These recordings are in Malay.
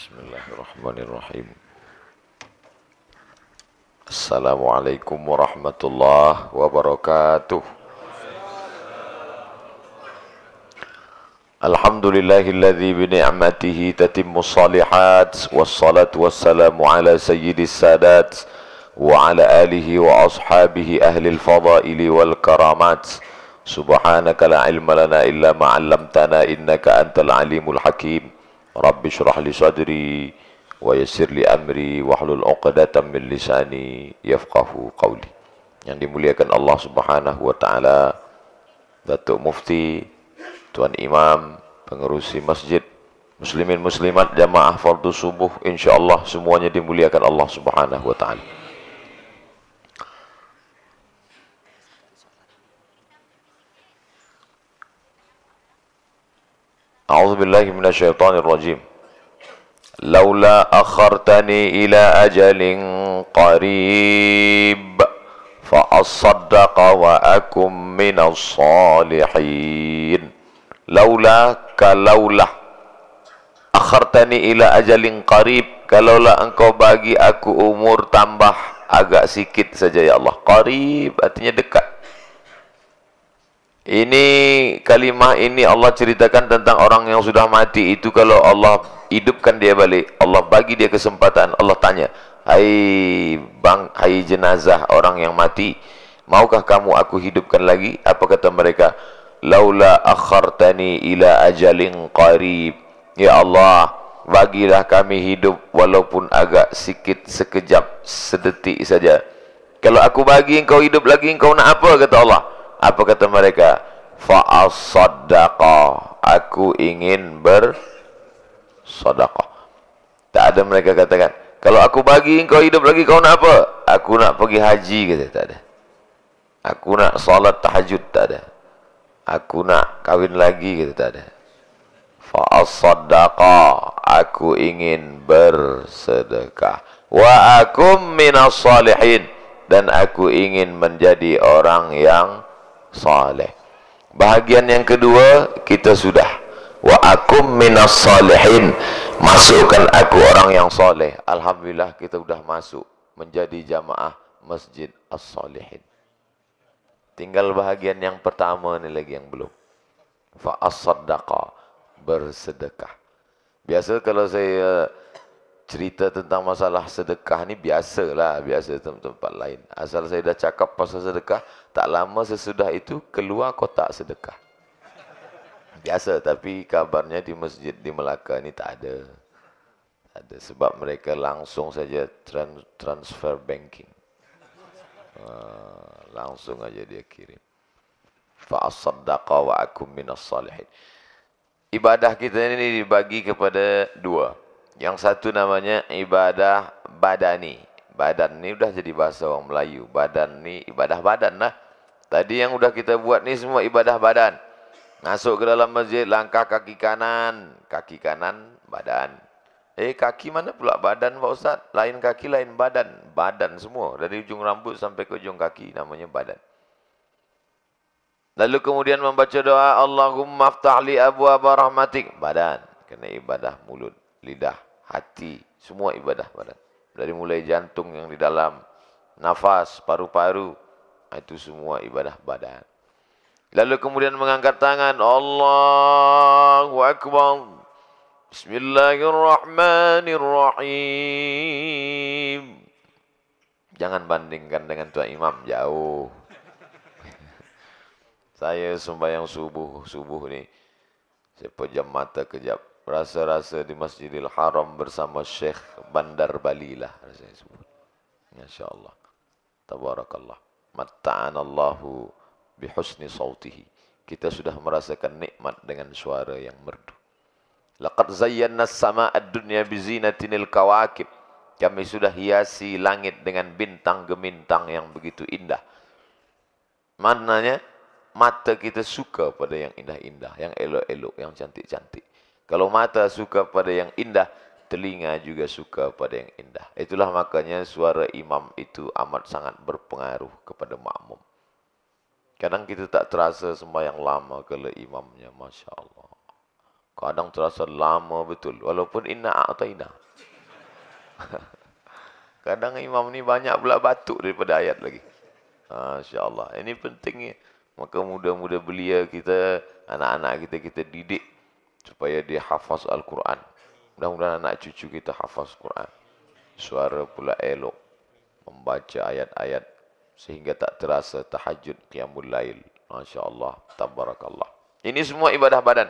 Bismillahirrahmanirrahim. Assalamualaikum warahmatullahi wabarakatuh. Alhamdulillahilladzi bi ni'matihi tatimmu shalihat wassalatu wassalamu ala sayyidis sadat wa ala alihi wa ashabihi ahli al-fadaili wal karamat. Subhanaka la ilma lana illa ma 'allamtana innaka antal alimul hakim. Rabbi syrah li sadri wa yassir li amri wa hlul 'uqdatam min lisani yafqahu qawli. Yang dimuliakan Allah Subhanahu wa taala Datuk Mufti Tuan Imam pengerusi masjid muslimin muslimat jamaah fardu subuh insyaallah semuanya dimuliakan Allah Subhanahu wa taala. A'udzu billahi minasyaitonir rajim. Laula akhartani ila ajalin qarib fa asaddaqa wa akum minas salihin. Laula kalaula akhartani ila ajalin qarib kalaula engkau bagi aku umur tambah agak sikit saja ya Allah. Qarib artinya dekat ini kalimah ini Allah ceritakan tentang orang yang sudah mati itu kalau Allah hidupkan dia balik, Allah bagi dia kesempatan, Allah tanya, "Hai bang, hai jenazah orang yang mati, maukah kamu aku hidupkan lagi?" Apa kata mereka? "Laula akhartani ila ajalin qarib." Ya Allah, bagilah kami hidup walaupun agak sikit sekejap, sedetik saja. Kalau aku bagi engkau hidup lagi, engkau nak apa kata Allah? Apa kata mereka? Fa'asaddaqa. Aku ingin bersadaqah. Tak ada mereka katakan. Kalau aku bagi kau hidup lagi, kau nak apa? Aku nak pergi haji, kata. Tak ada. Aku nak salat tahajud, tak ada. Aku nak kahwin lagi, kata. Tak ada. Fa'asaddaqa. Aku ingin bersedekah. Wa akum minas salihin. Dan aku ingin menjadi orang yang saleh. Bahagian yang kedua kita sudah wa akum minas salihin. Masukkan aku orang yang saleh. Alhamdulillah kita sudah masuk menjadi jamaah Masjid As-Salihin. Tinggal bahagian yang pertama ni lagi yang belum. Fa as-saddaqa bersedekah. Biasa kalau saya cerita tentang masalah sedekah ni biasalah biasa tempat-tempat lain. Asal saya dah cakap pasal sedekah, tak lama sesudah itu keluar kotak sedekah. Biasa tapi kabarnya di masjid di Melaka ni tak ada. Tak ada sebab mereka langsung saja transfer banking. Uh, langsung aja dia kirim. Fa as-saddaqa wa akum minas salihin. Ibadah kita ini dibagi kepada dua. Yang satu namanya ibadah badani. Badan ni sudah jadi bahasa orang Melayu. Badan ni ibadah badan lah. Tadi yang sudah kita buat ni semua ibadah badan. Masuk ke dalam masjid, langkah kaki kanan. Kaki kanan, badan. Eh, kaki mana pula badan Pak Ustaz? Lain kaki, lain badan. Badan semua. Dari ujung rambut sampai ke ujung kaki namanya badan. Lalu kemudian membaca doa Allahumma aftahli abu rahmatik. Badan. Kena ibadah mulut, lidah, hati. Semua ibadah badan. Dari mulai jantung yang di dalam. Nafas, paru-paru. Itu semua ibadah badan. Lalu kemudian mengangkat tangan. Allahu Akbar. Bismillahirrahmanirrahim. Jangan bandingkan dengan Tuan Imam. Jauh. Saya sembahyang subuh, subuh ni. Saya pejam mata kejap. Rasa-rasa di Masjidil Haram bersama Syekh Bandar Bali lah. Saya sebut. Masya Allah. Tabarakallah. Matta'an Allahu bihusni sautihi. Kita sudah merasakan nikmat dengan suara yang merdu. Laqad zayyana as-sama'a ad-dunya bi zinatinil kawakib. Kami sudah hiasi langit dengan bintang gemintang yang begitu indah. Maknanya mata kita suka pada yang indah-indah, yang elok-elok, yang cantik-cantik. Kalau mata suka pada yang indah, telinga juga suka pada yang indah. Itulah makanya suara imam itu amat sangat berpengaruh kepada makmum. Kadang kita tak terasa sembahyang lama kalau imamnya, Masya Allah. Kadang terasa lama betul. Walaupun inna a'taina. Kadang imam ni banyak pula batuk daripada ayat lagi. Masya Allah. Ini pentingnya. Maka muda-muda belia kita, anak-anak kita, kita didik. Supaya dia hafaz Al-Quran. Mudah-mudahan anak cucu kita hafaz Quran. Suara pula elok. Membaca ayat-ayat. Sehingga tak terasa tahajud qiyamul lail. Masya Allah. Tabarakallah. Ini semua ibadah badan.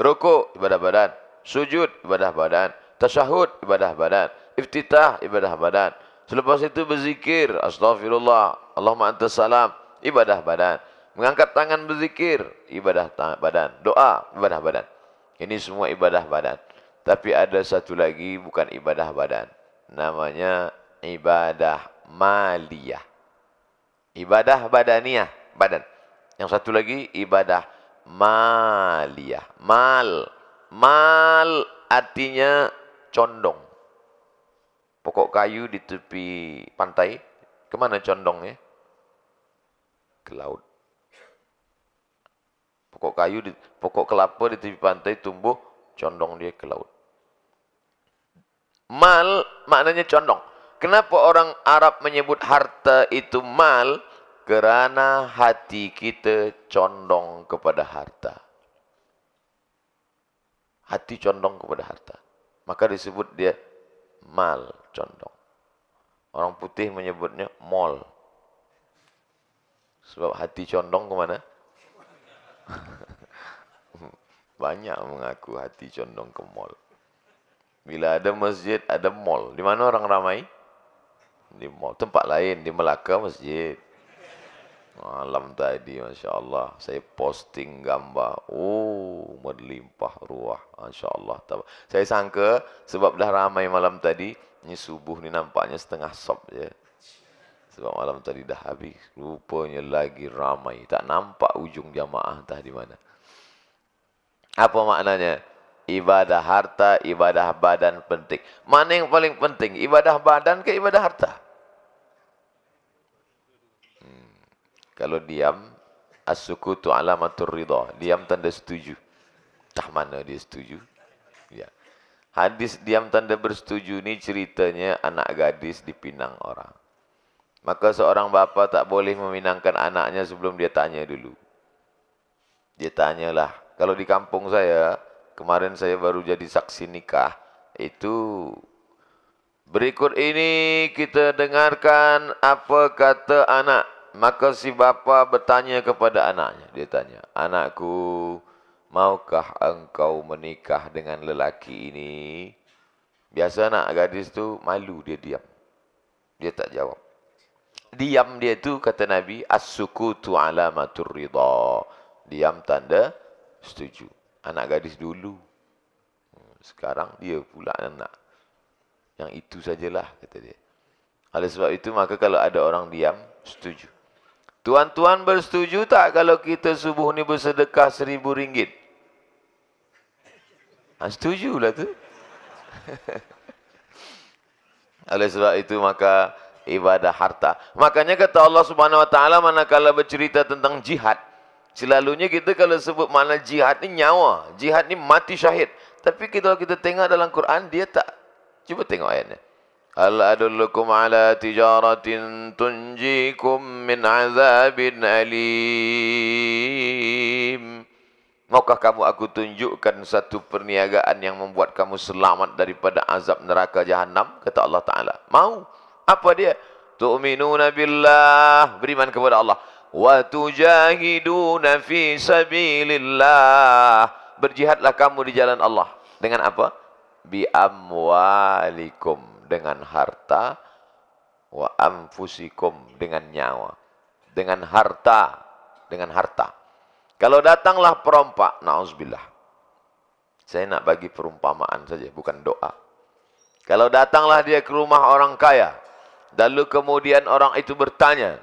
Rukuk ibadah badan, sujud ibadah badan, tasyahud ibadah badan, iftitah ibadah badan. Selepas itu berzikir, astagfirullah, Allahumma antas salam, ibadah badan. Mengangkat tangan berzikir, ibadah badan. Doa, ibadah badan. Ini semua ibadah badan. Tapi ada satu lagi bukan ibadah badan. Namanya ibadah maliyah. Ibadah badaniah, badan. Yang satu lagi ibadah maliyah. Mal. Mal artinya condong. Pokok kayu di tepi pantai, kemana condongnya? Ke laut. Pokok kayu, di, pokok kelapa di tepi pantai tumbuh, condong dia ke laut. Mal maknanya condong. Kenapa orang Arab menyebut harta itu mal? kerana hati kita condong kepada harta. Hati condong kepada harta. Maka disebut dia mal condong. Orang putih menyebutnya mall. Sebab hati condong ke mana? Banyak mengaku hati condong ke mall. Bila ada masjid, ada mall. Di mana orang ramai? Di mall. Tempat lain, di Melaka masjid. Malam tadi Masya Allah Saya posting gambar Oh Merlimpah ruah Masya Allah Saya sangka Sebab dah ramai malam tadi Ini subuh ni nampaknya setengah sop je Sebab malam tadi dah habis Rupanya lagi ramai Tak nampak ujung jamaah entah di mana Apa maknanya Ibadah harta Ibadah badan penting Mana yang paling penting Ibadah badan ke ibadah harta Kalau diam, as-sukutu alamatur ridha. Diam tanda setuju. Tah mana dia setuju? Ya. Hadis diam tanda bersetuju ni ceritanya anak gadis dipinang orang. Maka seorang bapa tak boleh meminangkan anaknya sebelum dia tanya dulu. Dia tanyalah. Kalau di kampung saya, kemarin saya baru jadi saksi nikah, itu berikut ini kita dengarkan apa kata anak Maka si bapa bertanya kepada anaknya. Dia tanya, anakku, maukah engkau menikah dengan lelaki ini? Biasa anak gadis tu malu dia diam. Dia tak jawab. Diam dia tu kata Nabi, as-sukutu alamatur ridha. Diam tanda setuju. Anak gadis dulu. Sekarang dia pula anak. Yang itu sajalah kata dia. Oleh sebab itu maka kalau ada orang diam, setuju. Tuan-tuan bersetuju tak kalau kita subuh ni bersedekah seribu ringgit? Ha, lah tu. Oleh sebab itu maka ibadah harta. Makanya kata Allah Subhanahu wa taala manakala bercerita tentang jihad, selalunya kita kalau sebut mana jihad ni nyawa, jihad ni mati syahid. Tapi kalau kita tengok dalam Quran dia tak cuba tengok ayatnya. Al adullukum ala tijaratin tunjikum min azabin alim. Maukah kamu aku tunjukkan satu perniagaan yang membuat kamu selamat daripada azab neraka jahanam? Kata Allah Ta'ala. Mau. Apa dia? Tu'minuna billah. Beriman kepada Allah. Wa tujahiduna fi sabilillah. Berjihadlah kamu di jalan Allah. Dengan apa? Bi amwalikum dengan harta wa anfusikum dengan nyawa dengan harta dengan harta kalau datanglah perompak naudzubillah saya nak bagi perumpamaan saja bukan doa kalau datanglah dia ke rumah orang kaya lalu kemudian orang itu bertanya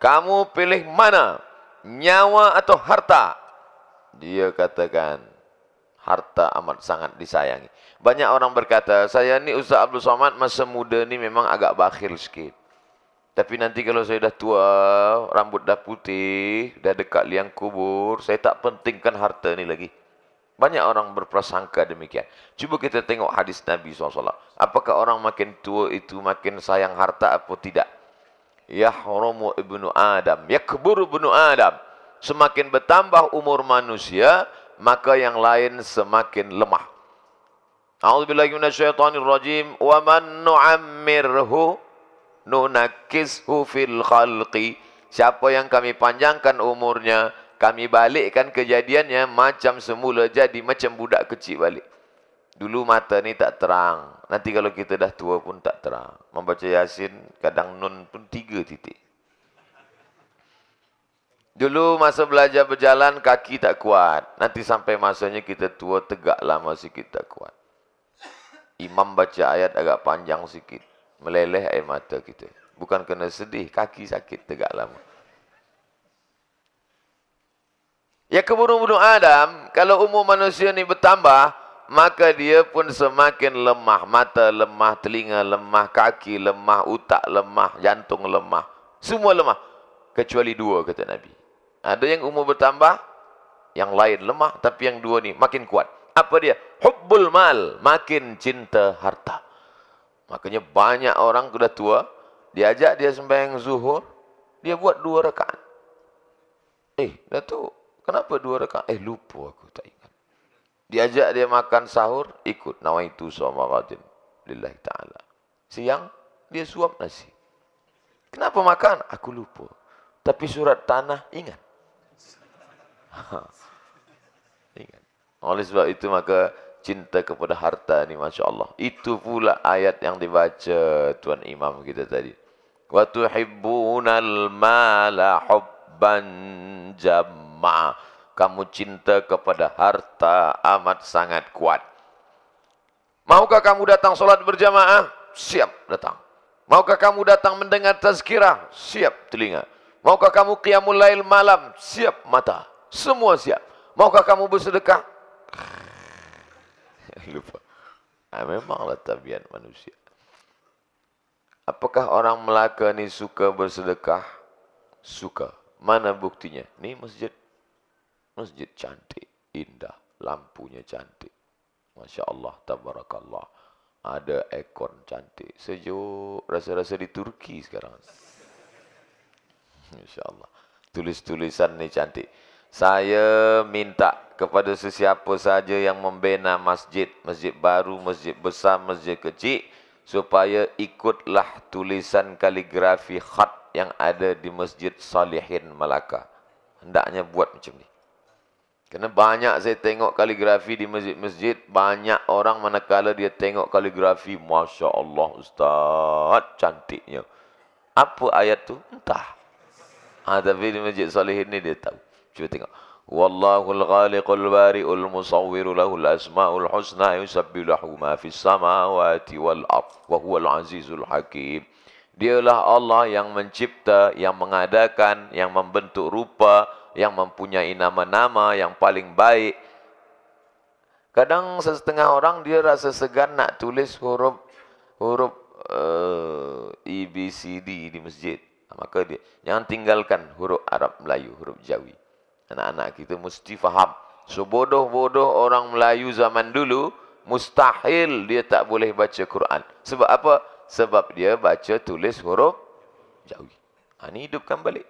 kamu pilih mana nyawa atau harta dia katakan harta amat sangat disayangi banyak orang berkata, saya ni Ustaz Abdul Somad masa muda ni memang agak bakhil sikit. Tapi nanti kalau saya dah tua, rambut dah putih, dah dekat liang kubur, saya tak pentingkan harta ni lagi. Banyak orang berprasangka demikian. Cuba kita tengok hadis Nabi SAW. Apakah orang makin tua itu makin sayang harta atau tidak? Yahrumu ibnu Adam. Yakburu ibnu Adam. Semakin bertambah umur manusia, maka yang lain semakin lemah. A'udzubillahi minasyaitonirrajim. Wa man nu'ammirhu nunakishu fil khalqi. Siapa yang kami panjangkan umurnya, kami balikkan kejadiannya macam semula jadi macam budak kecil balik. Dulu mata ni tak terang. Nanti kalau kita dah tua pun tak terang. Membaca Yasin kadang nun pun tiga titik. Dulu masa belajar berjalan kaki tak kuat. Nanti sampai masanya kita tua tegak lama sikit tak kuat. Imam baca ayat agak panjang sikit. Meleleh air mata kita. Bukan kena sedih, kaki sakit tegak lama. Ya keburu-buru Adam, kalau umur manusia ni bertambah, maka dia pun semakin lemah. Mata lemah, telinga lemah, kaki lemah, utak lemah, jantung lemah. Semua lemah. Kecuali dua, kata Nabi. Ada yang umur bertambah, yang lain lemah, tapi yang dua ni makin kuat. Apa dia? Hubbul mal, makin cinta harta. Makanya banyak orang sudah tua, diajak dia sembahyang zuhur, dia buat dua rakaat. Eh, Datuk, Kenapa dua rakaat? Eh lupa aku tak ingat. Diajak dia makan sahur, ikut nawaitu sawmaratin lillahi taala. Siang dia suap nasi. Kenapa makan? Aku lupa. Tapi surat tanah ingat. ingat. Oleh sebab itu maka cinta kepada harta ni masya-Allah. Itu pula ayat yang dibaca tuan imam kita tadi. Wa tuhibbunal mala hubban jam ma kamu cinta kepada harta amat sangat kuat. Maukah kamu datang solat berjamaah? Siap datang. Maukah kamu datang mendengar tazkirah? Siap telinga. Maukah kamu qiyamul lail malam? Siap mata. Semua siap. Maukah kamu bersedekah? Lupa. Nah, memanglah tabiat manusia. Apakah orang Melaka ni suka bersedekah? Suka. Mana buktinya? Ni masjid Masjid cantik, indah, lampunya cantik. Masya Allah, tabarakallah. Ada ekor cantik, sejuk, rasa-rasa di Turki sekarang. Masya Allah. Tulis-tulisan ni cantik. Saya minta kepada sesiapa saja yang membina masjid, masjid baru, masjid besar, masjid kecil, supaya ikutlah tulisan kaligrafi khat yang ada di Masjid Salihin Melaka. Hendaknya buat macam ni. Kerana banyak saya tengok kaligrafi di masjid-masjid, banyak orang manakala dia tengok kaligrafi, Masya Allah Ustaz, cantiknya. Apa ayat tu? Entah. Ha, tapi di masjid salih ini dia tahu. Cuba tengok. Wallahul ghaliqul bari'ul musawwiru lahul asma'ul husna yusabbilahu ma fis samawati wal ard wa huwal azizul hakim. Dialah Allah yang mencipta, yang mengadakan, yang membentuk rupa, yang mempunyai nama-nama yang paling baik. Kadang setengah orang dia rasa segan nak tulis huruf huruf uh, E B C D di masjid. Maka dia jangan tinggalkan huruf Arab Melayu, huruf Jawi. Anak-anak kita mesti faham. Sebodoh-bodoh orang Melayu zaman dulu mustahil dia tak boleh baca Quran. Sebab apa? Sebab dia baca tulis huruf Jawi. Ha, ini hidupkan balik.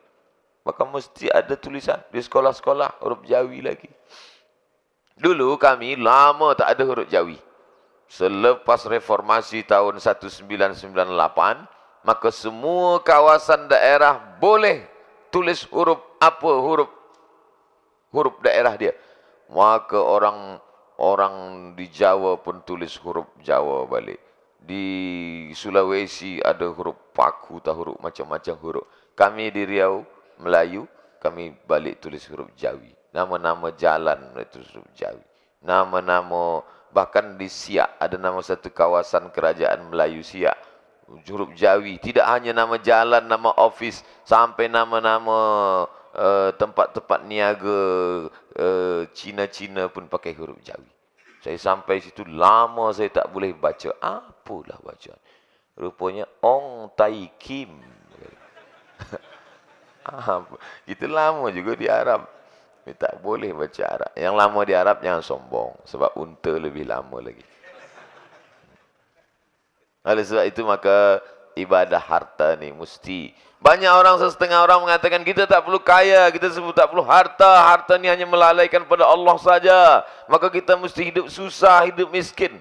Maka mesti ada tulisan di sekolah-sekolah huruf Jawi lagi. Dulu kami lama tak ada huruf Jawi. Selepas reformasi tahun 1998, maka semua kawasan daerah boleh tulis huruf apa huruf huruf daerah dia. Maka orang orang di Jawa pun tulis huruf Jawa balik. Di Sulawesi ada huruf Paku, tak huruf macam-macam huruf. Kami di Riau Melayu, kami balik tulis huruf Jawi. Nama-nama jalan tulis huruf Jawi. Nama-nama, bahkan di Siak, ada nama satu kawasan kerajaan Melayu Siak. Huruf Jawi. Tidak hanya nama jalan, nama ofis, sampai nama-nama uh, tempat-tempat niaga uh, Cina-Cina pun pakai huruf Jawi. Saya sampai situ lama saya tak boleh baca. Apalah baca. Rupanya Ong Tai Kim. Ah, kita lama juga di Arab. Ini tak boleh baca Arab. Yang lama di Arab jangan sombong. Sebab unta lebih lama lagi. Oleh sebab itu maka ibadah harta ni mesti. Banyak orang setengah orang mengatakan kita tak perlu kaya. Kita sebut tak perlu harta. Harta ni hanya melalaikan pada Allah saja. Maka kita mesti hidup susah, hidup miskin.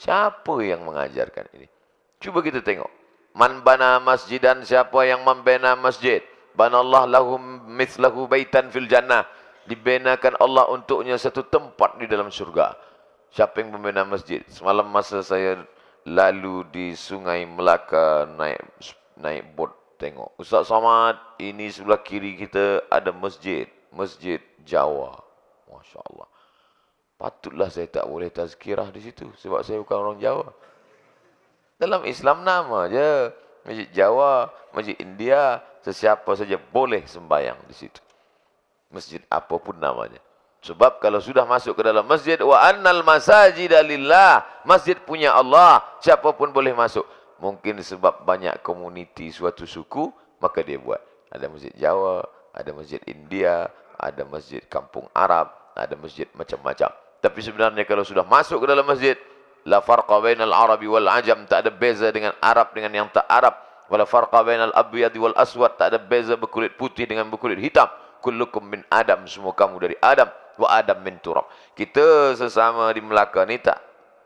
Siapa yang mengajarkan ini? Cuba kita tengok. Man bana masjidan siapa yang membina masjid. Banallah lahum mislahu baitan fil jannah. Dibenakan Allah untuknya satu tempat di dalam surga. Siapa yang membina masjid? Semalam masa saya lalu di sungai Melaka naik naik bot tengok. Ustaz Samad, ini sebelah kiri kita ada masjid. Masjid Jawa. Masya Allah. Patutlah saya tak boleh tazkirah di situ. Sebab saya bukan orang Jawa. Dalam Islam nama je. Masjid Jawa, Masjid India, sesiapa saja boleh sembahyang di situ. Masjid apapun namanya. Sebab kalau sudah masuk ke dalam masjid wa annal masajid lillah, masjid punya Allah, siapa pun boleh masuk. Mungkin sebab banyak komuniti suatu suku, maka dia buat. Ada masjid Jawa, ada masjid India, ada masjid kampung Arab, ada masjid macam-macam. Tapi sebenarnya kalau sudah masuk ke dalam masjid, la farqa bainal arabi wal ajam, tak ada beza dengan Arab dengan yang tak Arab. Wala farqa bainal abyad wal aswad, tak ada beza berkulit putih dengan berkulit hitam. Kullukum min Adam, semua kamu dari Adam wa adam min turab. Kita sesama di Melaka ni tak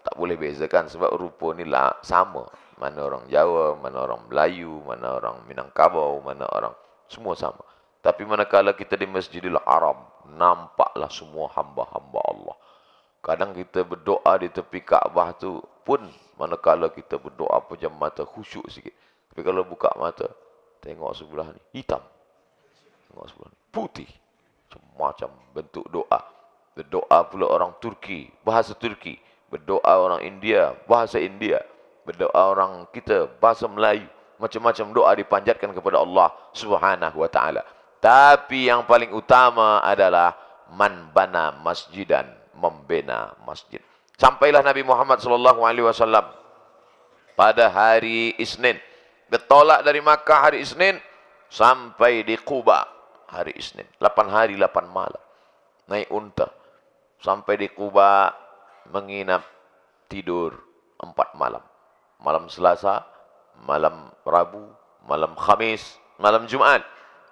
tak boleh bezakan sebab rupa ni lah sama. Mana orang Jawa, mana orang Melayu, mana orang Minangkabau, mana orang semua sama. Tapi manakala kita di Masjidil Haram, nampaklah semua hamba-hamba Allah. Kadang kita berdoa di tepi Kaabah tu pun manakala kita berdoa pejam mata khusyuk sikit. Tapi kalau buka mata, tengok sebelah ni hitam. Tengok sebelah ni putih macam bentuk doa. Berdoa pula orang Turki, bahasa Turki. Berdoa orang India, bahasa India. Berdoa orang kita, bahasa Melayu. Macam-macam doa dipanjatkan kepada Allah Subhanahu wa taala. Tapi yang paling utama adalah man bana masjidan, membina masjid. Sampailah Nabi Muhammad sallallahu alaihi wasallam pada hari Isnin. Bertolak dari Makkah hari Isnin sampai di Quba hari Isnin. Lapan hari, lapan malam. Naik unta. Sampai di Kuba menginap tidur empat malam. Malam Selasa, malam Rabu, malam Khamis, malam Jumat.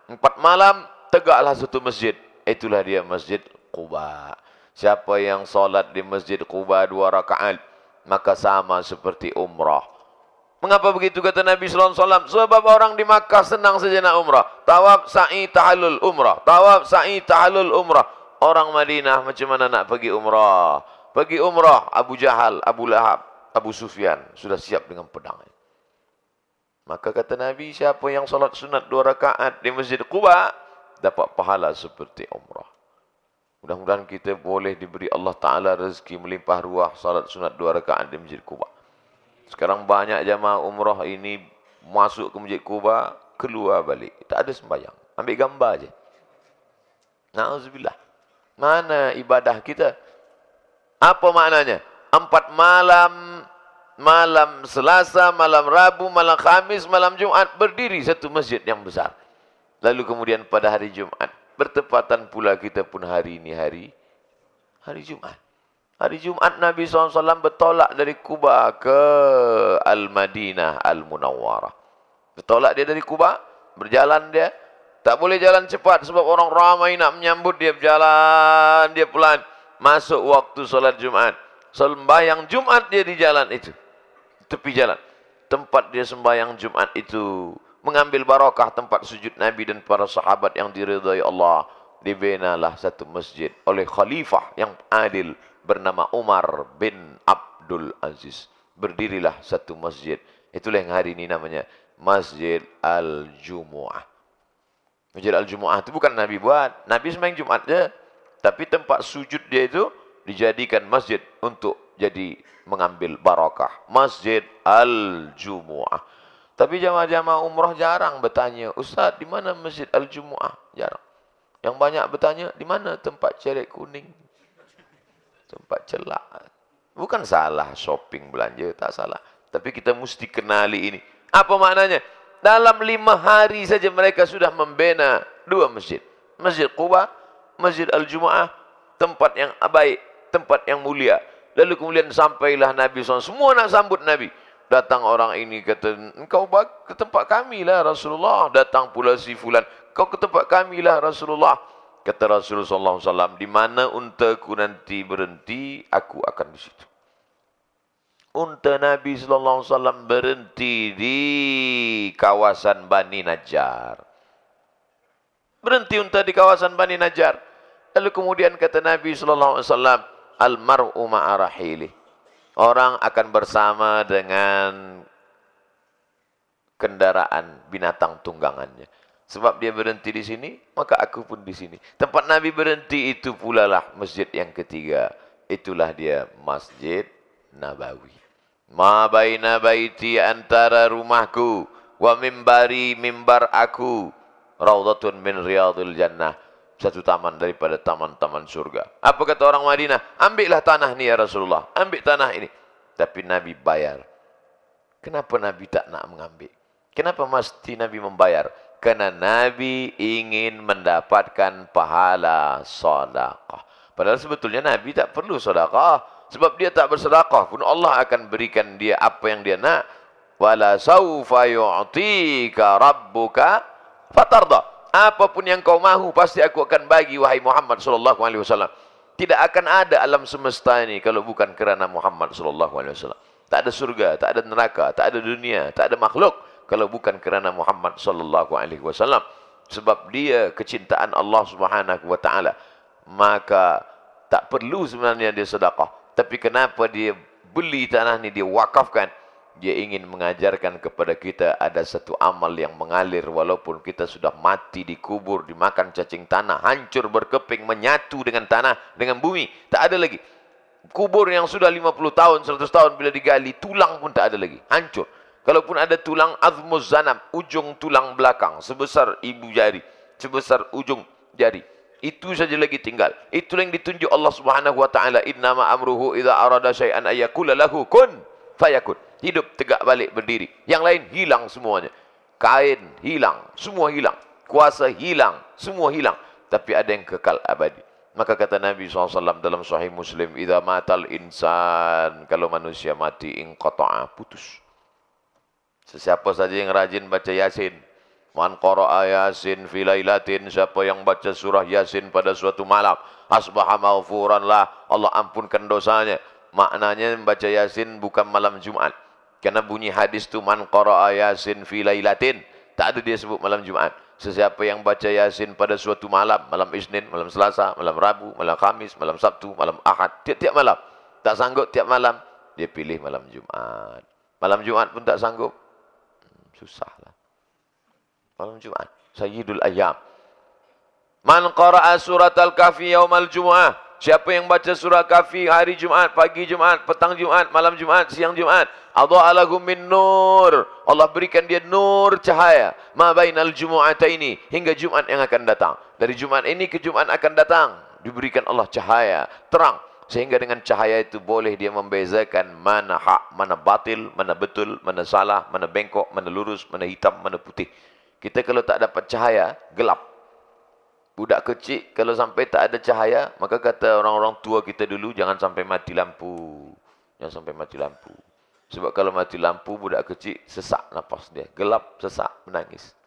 Empat malam tegaklah satu masjid. Itulah dia Masjid Kuba. Siapa yang solat di Masjid Kuba dua rakaat, maka sama seperti umrah. Mengapa begitu kata Nabi sallallahu alaihi wasallam? Sebab orang di Makkah senang saja nak umrah. Tawaf, sa'i, tahallul, umrah. Tawaf, sa'i, tahallul, umrah. Orang Madinah macam mana nak pergi umrah? Pergi umrah Abu Jahal, Abu Lahab, Abu Sufyan sudah siap dengan pedang. Maka kata Nabi, siapa yang solat sunat dua rakaat di Masjid Quba dapat pahala seperti umrah. Mudah-mudahan kita boleh diberi Allah Taala rezeki melimpah ruah solat sunat dua rakaat di Masjid Quba. Sekarang banyak jamaah umrah ini masuk ke Masjid Kuba, keluar balik. Tak ada sembahyang. Ambil gambar aja. Nauzubillah. Mana ibadah kita? Apa maknanya? Empat malam, malam Selasa, malam Rabu, malam Khamis, malam Jumat berdiri satu masjid yang besar. Lalu kemudian pada hari Jumat bertepatan pula kita pun hari ini hari hari Jumat. Hari Jumat Nabi SAW bertolak dari Kuba ke Al-Madinah Al-Munawwarah. Bertolak dia dari Kuba, berjalan dia. Tak boleh jalan cepat sebab orang ramai nak menyambut dia berjalan, dia pelan. Masuk waktu solat Jumat. Sembayang Jumat dia di jalan itu. Tepi jalan. Tempat dia sembayang Jumat itu. Mengambil barakah tempat sujud Nabi dan para sahabat yang diridai Allah. Dibinalah satu masjid oleh khalifah yang adil bernama Umar bin Abdul Aziz. Berdirilah satu masjid. Itulah yang hari ini namanya Masjid Al-Jumu'ah. Masjid Al-Jumu'ah itu bukan Nabi buat. Nabi sembahyang Jumat je. Tapi tempat sujud dia itu dijadikan masjid untuk jadi mengambil barakah. Masjid Al-Jumu'ah. Tapi jamaah-jamaah umrah jarang bertanya, Ustaz, di mana Masjid Al-Jumu'ah? Jarang. Yang banyak bertanya, di mana tempat cerik kuning? tempat celak. Bukan salah shopping belanja, tak salah. Tapi kita mesti kenali ini. Apa maknanya? Dalam lima hari saja mereka sudah membina dua masjid. Masjid Quba, Masjid Al-Jumu'ah tempat yang baik, tempat yang mulia. Lalu kemudian sampailah Nabi SAW. Semua nak sambut Nabi. Datang orang ini kata, engkau ke tempat kami lah Rasulullah. Datang pula si fulan, kau ke tempat kami lah Rasulullah. Kata Rasulullah SAW, di mana untaku nanti berhenti, aku akan di situ. Unta Nabi SAW berhenti di kawasan Bani Najjar. Berhenti unta di kawasan Bani Najjar. Lalu kemudian kata Nabi SAW, Al-mar'u ma'arahili. Orang akan bersama dengan kendaraan binatang tunggangannya. Sebab dia berhenti di sini, maka aku pun di sini. Tempat Nabi berhenti itu pula lah masjid yang ketiga. Itulah dia Masjid Nabawi. Ma baina baiti antara rumahku wa mimbari mimbar aku. Raudatun min riyadil jannah. Satu taman daripada taman-taman surga. Apa kata orang Madinah? Ambillah tanah ni ya Rasulullah. Ambil tanah ini. Tapi Nabi bayar. Kenapa Nabi tak nak mengambil? Kenapa mesti Nabi membayar? Kerana Nabi ingin mendapatkan pahala sadaqah. Padahal sebetulnya Nabi tak perlu sadaqah. Sebab dia tak bersedekah pun Allah akan berikan dia apa yang dia nak. Wala sawfa yu'tika rabbuka fatarda. Apapun yang kau mahu pasti aku akan bagi wahai Muhammad sallallahu alaihi wasallam. Tidak akan ada alam semesta ini kalau bukan kerana Muhammad sallallahu alaihi wasallam. Tak ada surga, tak ada neraka, tak ada dunia, tak ada makhluk kalau bukan kerana Muhammad sallallahu alaihi wasallam sebab dia kecintaan Allah Subhanahu wa taala maka tak perlu sebenarnya dia sedekah. Tapi kenapa dia beli tanah ni dia wakafkan? Dia ingin mengajarkan kepada kita ada satu amal yang mengalir walaupun kita sudah mati dikubur dimakan cacing tanah hancur berkeping menyatu dengan tanah dengan bumi. Tak ada lagi. Kubur yang sudah 50 tahun 100 tahun bila digali tulang pun tak ada lagi. Hancur Kalaupun ada tulang azmuz zanam, ujung tulang belakang sebesar ibu jari, sebesar ujung jari. Itu saja lagi tinggal. Itu yang ditunjuk Allah Subhanahu wa taala, "Innama amruhu idza arada syai'an ayyakula lahu kun fayakun." Hidup tegak balik berdiri. Yang lain hilang semuanya. Kain hilang, semua hilang. Kuasa hilang, semua hilang. Tapi ada yang kekal abadi. Maka kata Nabi SAW dalam sahih Muslim, "Idza matal insan, kalau manusia mati in qata'a putus." Sesiapa saja yang rajin baca Yasin. Man qara'a Yasin fi lailatin, siapa yang baca surah Yasin pada suatu malam, asbaha maghfuran lah, Allah ampunkan dosanya. Maknanya baca Yasin bukan malam Jumat. Karena bunyi hadis tu man qara'a Yasin fi lailatin, tak ada dia sebut malam Jumat. Sesiapa yang baca Yasin pada suatu malam, malam Isnin, malam Selasa, malam Rabu, malam Khamis, malam Sabtu, malam Ahad, tiap-tiap malam. Tak sanggup tiap malam, dia pilih malam Jumat. Malam Jumat pun tak sanggup, susahlah. Malam Jumat, Sayyidul Ayyam. Man qara'a surat Al-Kahfi yaumal Jumu'ah. Siapa yang baca surah Kahfi hari Jumat, pagi Jumat, petang Jumat, malam Jumat, siang Jumat, Allah alagum min nur. Allah berikan dia nur cahaya. Ma bainal Jumu'ataini hingga Jumat yang akan datang. Dari Jumat ini ke Jumat akan datang, diberikan Allah cahaya, terang Sehingga dengan cahaya itu boleh dia membezakan mana hak, mana batil, mana betul, mana salah, mana bengkok, mana lurus, mana hitam, mana putih. Kita kalau tak dapat cahaya, gelap. Budak kecil kalau sampai tak ada cahaya, maka kata orang-orang tua kita dulu, jangan sampai mati lampu. Jangan sampai mati lampu. Sebab kalau mati lampu, budak kecil sesak nafas dia. Gelap, sesak, menangis.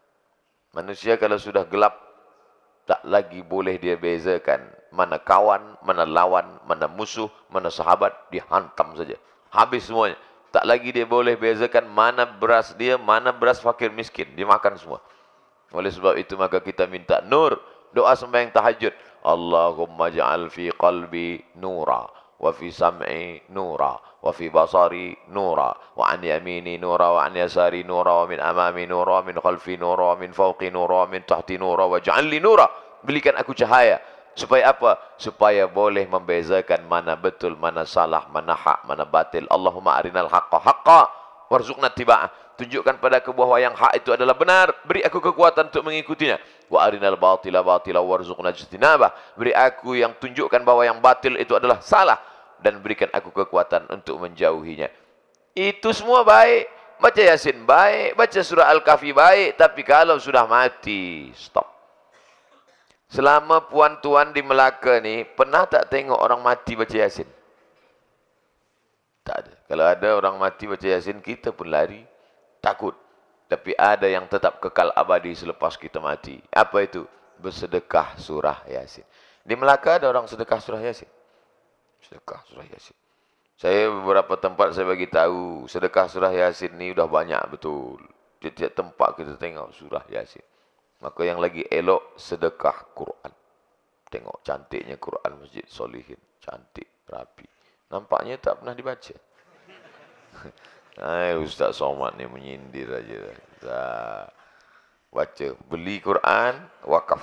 Manusia kalau sudah gelap, tak lagi boleh dia bezakan mana kawan, mana lawan, mana musuh, mana sahabat, dihantam saja. Habis semuanya. Tak lagi dia boleh bezakan mana beras dia, mana beras fakir miskin. Dia makan semua. Oleh sebab itu maka kita minta nur. Doa sembahyang tahajud. Allahumma ja'al fi qalbi nura. Wa fi sam'i nura. Wa fi basari nura. Wa an yamini nura. Wa an yasari nura. Wa min amami nura. Min khalfi nura. Min fawqi nura. Min tahti nura. Wa ja'al li nura. Belikan aku cahaya. Supaya apa? Supaya boleh membezakan mana betul, mana salah, mana hak, mana batil. Allahumma arinal haqqa haqqa warzuqna tiba'ah. Tunjukkan pada aku bahawa yang hak itu adalah benar. Beri aku kekuatan untuk mengikutinya. Wa arinal batila batila warzuqna jitinabah. Beri aku yang tunjukkan bahawa yang batil itu adalah salah. Dan berikan aku kekuatan untuk menjauhinya. Itu semua baik. Baca Yasin baik. Baca surah Al-Kahfi baik. Tapi kalau sudah mati, stop. Selama puan tuan di Melaka ni, pernah tak tengok orang mati baca Yasin? Tak ada. Kalau ada orang mati baca Yasin, kita pun lari. Takut. Tapi ada yang tetap kekal abadi selepas kita mati. Apa itu? Bersedekah surah Yasin. Di Melaka ada orang sedekah surah Yasin. Sedekah surah Yasin. Saya beberapa tempat saya bagi tahu sedekah surah Yasin ni dah banyak betul. Tiap-tiap tempat kita tengok surah Yasin. Maka yang lagi elok sedekah Quran. Tengok cantiknya Quran Masjid Solihin. Cantik, rapi. Nampaknya tak pernah dibaca. Hai Ustaz Somad ni menyindir aja. Tak. Baca. Beli Quran, wakaf.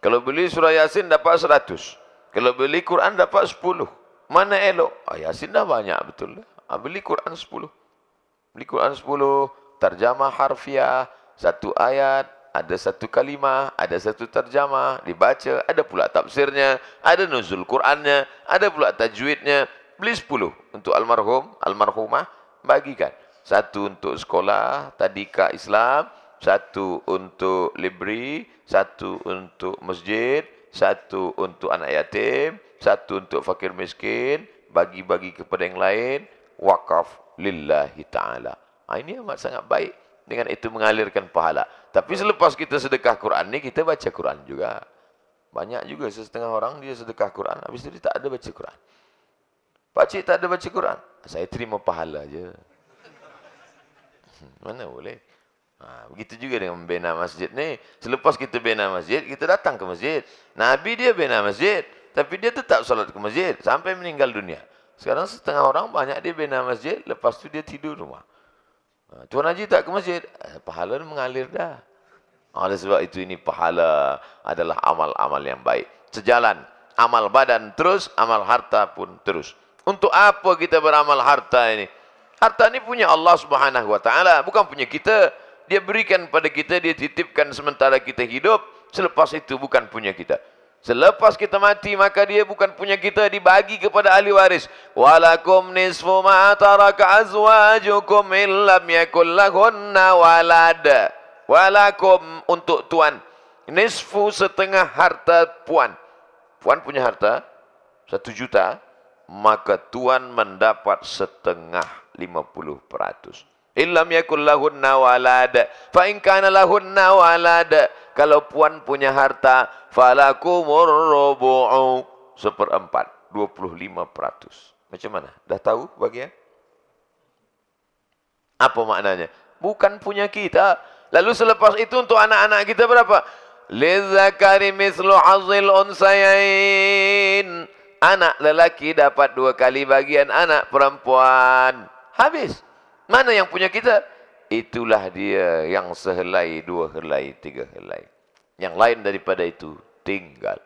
Kalau beli surah Yasin dapat seratus. Kalau beli Quran dapat sepuluh. Mana elok? Ah, Yasin dah banyak betul. Ah, beli Quran sepuluh. Beli Quran sepuluh. Terjemah harfiah. Satu ayat ada satu kalimah, ada satu terjemah, dibaca, ada pula tafsirnya, ada nuzul Qurannya, ada pula tajwidnya. Beli sepuluh untuk almarhum, almarhumah, bagikan. Satu untuk sekolah, tadika Islam, satu untuk libri, satu untuk masjid, satu untuk anak yatim, satu untuk fakir miskin, bagi-bagi kepada yang lain, wakaf lillahi ta'ala. Ha, ini amat sangat baik dengan itu mengalirkan pahala. Tapi selepas kita sedekah Quran ni, kita baca Quran juga. Banyak juga setengah orang dia sedekah Quran, habis itu dia tak ada baca Quran. Pakcik tak ada baca Quran. Saya terima pahala je. Hmm, mana boleh? Ha, begitu juga dengan bina masjid ni. Selepas kita bina masjid, kita datang ke masjid. Nabi dia bina masjid. Tapi dia tetap solat ke masjid. Sampai meninggal dunia. Sekarang setengah orang banyak dia bina masjid. Lepas tu dia tidur rumah. Ha, Tuan Haji tak ke masjid? Eh, pahala mengalir dah. Oleh sebab itu ini pahala adalah amal-amal yang baik. Sejalan. Amal badan terus, amal harta pun terus. Untuk apa kita beramal harta ini? Harta ini punya Allah subhanahu wa ta'ala. Bukan punya kita. Dia berikan pada kita, dia titipkan sementara kita hidup. Selepas itu bukan punya kita. Selepas kita mati maka dia bukan punya kita dibagi kepada ahli waris. Walakum nisfu ma taraka azwajukum illam yakul lahunna walad. Walakum untuk tuan nisfu setengah harta puan. Puan punya harta satu juta maka tuan mendapat setengah lima puluh peratus. Illam yakul lahunna walad. Fa in kana lahunna walad. Kalau puan punya harta falakumur rubu'u. Seperempat 25 peratus. Macam mana? Dah tahu bagian apa maknanya? Bukan punya kita. Lalu selepas itu untuk anak-anak kita berapa? Lizakari mislu hazil unsayain. Anak lelaki dapat dua kali bagian anak perempuan. Habis mana yang punya kita itulah dia yang sehelai, dua helai, tiga helai. Yang lain daripada itu tinggal.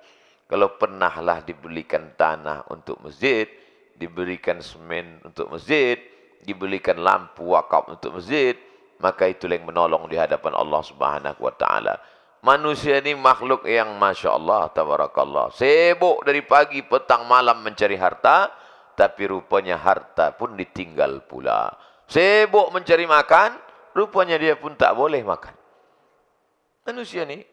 Kalau pernahlah dibelikan tanah untuk masjid, diberikan semen untuk masjid, dibelikan lampu wakaf untuk masjid, maka itulah yang menolong di hadapan Allah Subhanahu wa taala. Manusia ini makhluk yang Masya Allah, Tabarakallah. Sibuk dari pagi, petang, malam mencari harta. Tapi rupanya harta pun ditinggal pula. Sibuk mencari makan. Rupanya dia pun tak boleh makan. Manusia ni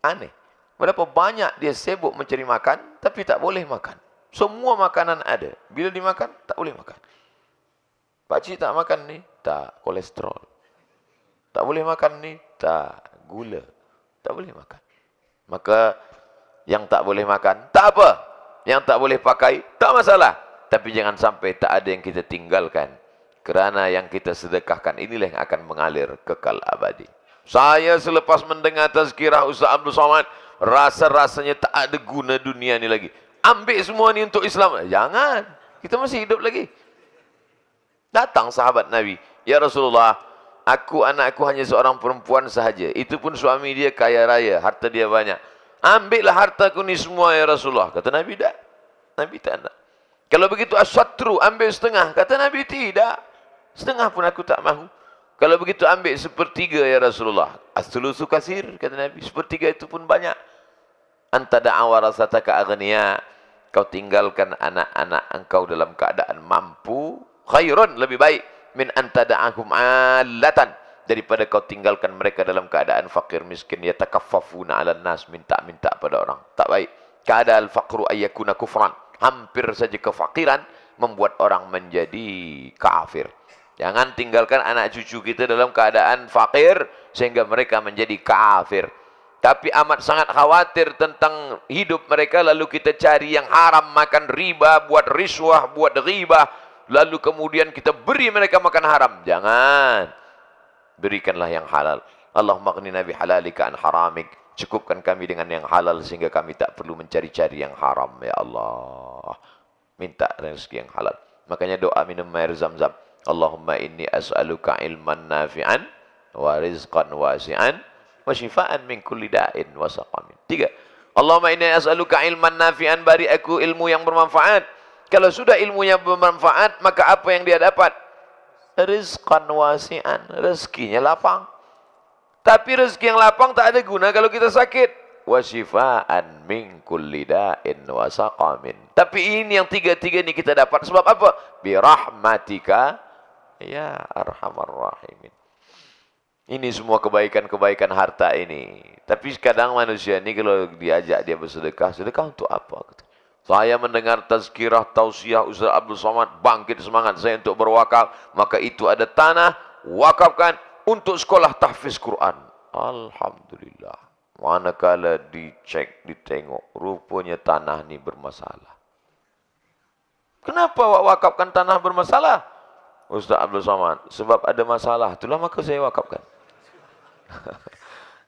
aneh. Berapa banyak dia sibuk mencari makan, tapi tak boleh makan. Semua makanan ada. Bila dimakan, tak boleh makan. Pakcik tak makan ni, tak kolesterol. Tak boleh makan ni, tak gula. Tak boleh makan. Maka, yang tak boleh makan, tak apa. Yang tak boleh pakai, tak masalah. Tapi jangan sampai tak ada yang kita tinggalkan. Kerana yang kita sedekahkan inilah yang akan mengalir kekal abadi. Saya selepas mendengar tazkirah Ustaz Abdul Somad, rasa-rasanya tak ada guna dunia ni lagi. Ambil semua ni untuk Islam. Jangan. Kita masih hidup lagi. Datang sahabat Nabi. Ya Rasulullah, aku anakku hanya seorang perempuan sahaja. Itu pun suami dia kaya raya. Harta dia banyak. Ambillah hartaku ni semua ya Rasulullah. Kata Nabi, tak. Nabi tak nak. Kalau begitu aswatru, ambil setengah. Kata Nabi, tidak. Setengah pun aku tak mahu. Kalau begitu ambil sepertiga ya Rasulullah. As-sulusu kasir, kata Nabi. Sepertiga itu pun banyak. Anta da'awa rasataka aghniya. Kau tinggalkan anak-anak engkau dalam keadaan mampu. Khairun, lebih baik. Min anta da'ahum alatan. daripada kau tinggalkan mereka dalam keadaan fakir miskin ya takaffafuna 'alan nas minta-minta pada orang tak baik keadaan faqru ayyakuna kufran hampir saja kefakiran membuat orang menjadi kafir jangan tinggalkan anak cucu kita dalam keadaan fakir sehingga mereka menjadi kafir. Tapi amat sangat khawatir tentang hidup mereka lalu kita cari yang haram makan riba buat riswah buat riba lalu kemudian kita beri mereka makan haram. Jangan. Berikanlah yang halal. Allahumma ghnina bi halalika an haramik. Cukupkan kami dengan yang halal sehingga kami tak perlu mencari-cari yang haram ya Allah. Minta rezeki yang halal. Makanya doa minum air zam-zam Allahumma inni as'aluka ilman nafi'an wa rizqan wasi'an wa shifaan min kulli da'in wa saqamin. Tiga. Allahumma inni as'aluka ilman nafi'an bari aku ilmu yang bermanfaat. Kalau sudah ilmunya bermanfaat, maka apa yang dia dapat? Rizqan wasi'an. Rezekinya lapang. Tapi rezeki yang lapang tak ada guna kalau kita sakit. Wa shifaan min kulli da'in wa saqamin. Tapi ini yang tiga-tiga ini kita dapat. Sebab apa? Birahmatika ya arhamar rahimin. Ini semua kebaikan-kebaikan harta ini. Tapi kadang manusia ini kalau diajak dia bersedekah, sedekah untuk apa? Saya mendengar tazkirah tausiah Ustaz Abdul Somad bangkit semangat saya untuk berwakaf. Maka itu ada tanah, wakafkan untuk sekolah tahfiz Quran. Alhamdulillah. Manakala dicek, ditengok, rupanya tanah ini bermasalah. Kenapa wakafkan tanah bermasalah? Ustaz Abdul Somad. Sebab ada masalah. Itulah maka saya wakafkan.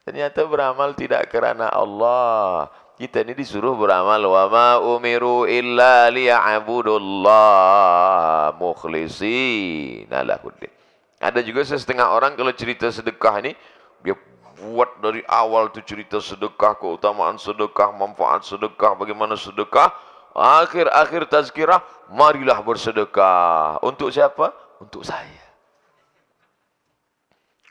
Ternyata beramal tidak kerana Allah. Kita ini disuruh beramal wa ma umiru illa liya'budullah mukhlishina lahuddin. Ada juga setengah orang kalau cerita sedekah ini dia buat dari awal tu cerita sedekah, keutamaan sedekah, manfaat sedekah, bagaimana sedekah. Akhir-akhir tazkirah, marilah bersedekah. Untuk siapa? Untuk saya.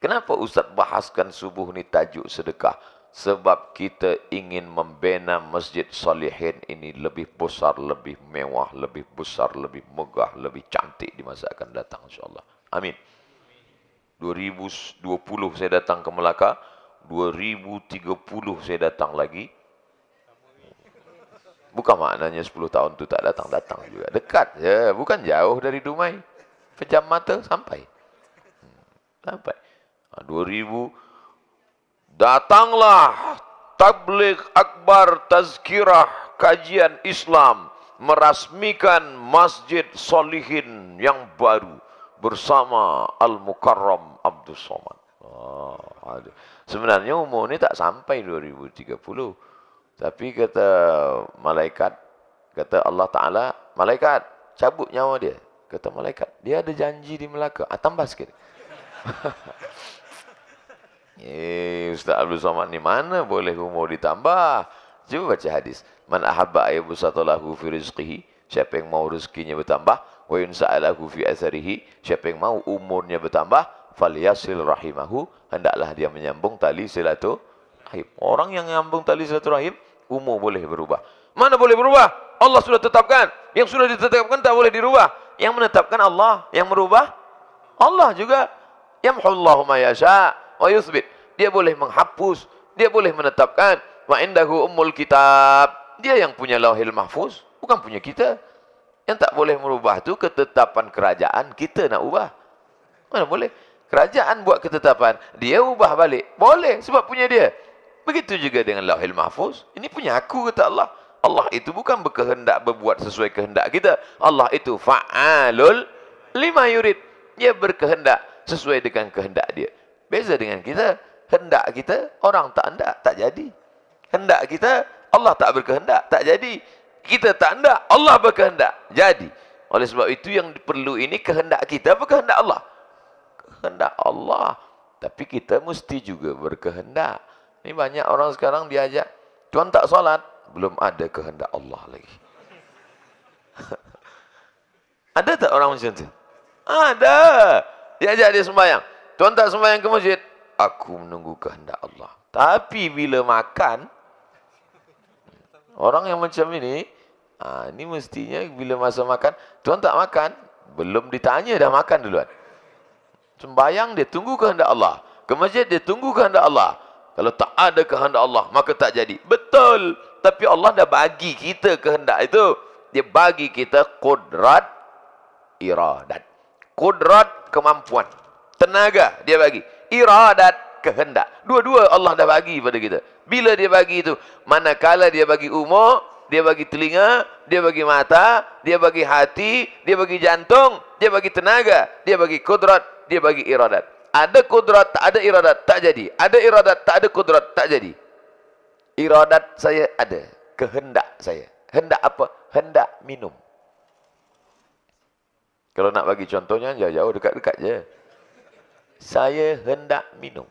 Kenapa Ustaz bahaskan subuh ni tajuk sedekah? Sebab kita ingin membina masjid salihin ini lebih besar, lebih mewah, lebih besar, lebih megah, lebih cantik di masa akan datang insyaAllah. Amin. 2020 saya datang ke Melaka. 2030 saya datang lagi. Bukan maknanya 10 tahun tu tak datang-datang juga. Dekat je. Bukan jauh dari Dumai. Pejam mata sampai. Sampai. 2000 datanglah tabligh akbar tazkirah kajian Islam merasmikan Masjid Solihin yang baru bersama Al-Mukarram Abdul Somad. Oh, Sebenarnya umur ini tak sampai 2030. Tapi kata malaikat, kata Allah Ta'ala, malaikat cabut nyawa dia. Kata malaikat, dia ada janji di Melaka. Ah, tambah sikit. Eh, Ustaz Abdul Somad ni mana boleh umur ditambah? Cuba baca hadis. Man ahabba satalahu fi rizqihi. Siapa yang mau rezekinya bertambah. Wa yunsa'alahu fi asarihi. Siapa yang mau umurnya bertambah. Falyasil rahimahu. Hendaklah dia menyambung tali silatu rahim. Orang yang menyambung tali silatu rahim. Umur boleh berubah. Mana boleh berubah? Allah sudah tetapkan. Yang sudah ditetapkan tak boleh dirubah. Yang menetapkan Allah. Yang merubah. Allah juga. Yamhullahu ma yasha' wa yusbit. Dia boleh menghapus, dia boleh menetapkan. Wa indahu ummul kitab. Dia yang punya lauhil mahfuz, bukan punya kita. Yang tak boleh merubah tu ketetapan kerajaan kita nak ubah. Mana boleh? Kerajaan buat ketetapan, dia ubah balik. Boleh sebab punya dia. Begitu juga dengan lauhil mahfuz. Ini punya aku kata Allah. Allah itu bukan berkehendak berbuat sesuai kehendak kita. Allah itu fa'alul lima yurid. Dia berkehendak sesuai dengan kehendak dia. Beza dengan kita, hendak kita orang tak hendak, tak jadi. Hendak kita Allah tak berkehendak, tak jadi. Kita tak hendak, Allah berkehendak, jadi. Oleh sebab itu yang perlu ini kehendak kita apa kehendak Allah? Kehendak Allah. Tapi kita mesti juga berkehendak. Ini banyak orang sekarang diajak, tuan tak solat, belum ada kehendak Allah lagi. ada tak orang macam tu? Ada. Diajak dia sembahyang. Tuan tak sembahyang ke masjid? Aku menunggu kehendak Allah. Tapi bila makan, orang yang macam ini, ini mestinya bila masa makan, tuan tak makan, belum ditanya dah makan duluan. Sembayang dia tunggu kehendak Allah. Ke masjid dia tunggu kehendak Allah. Kalau tak ada kehendak Allah, maka tak jadi. Betul. Tapi Allah dah bagi kita kehendak itu. Dia bagi kita kudrat iradat. Kudrat kemampuan. Tenaga dia bagi. Iradat kehendak. Dua-dua Allah dah bagi pada kita. Bila dia bagi itu? Manakala dia bagi umur, dia bagi telinga, dia bagi mata, dia bagi hati, dia bagi jantung, dia bagi tenaga, dia bagi kudrat, dia bagi iradat. Ada kudrat, tak ada iradat, tak jadi. Ada iradat, tak ada kudrat, tak jadi. Iradat saya ada. Kehendak saya. Hendak apa? Hendak minum. Kalau nak bagi contohnya, jauh-jauh, dekat-dekat je. Saya hendak minum.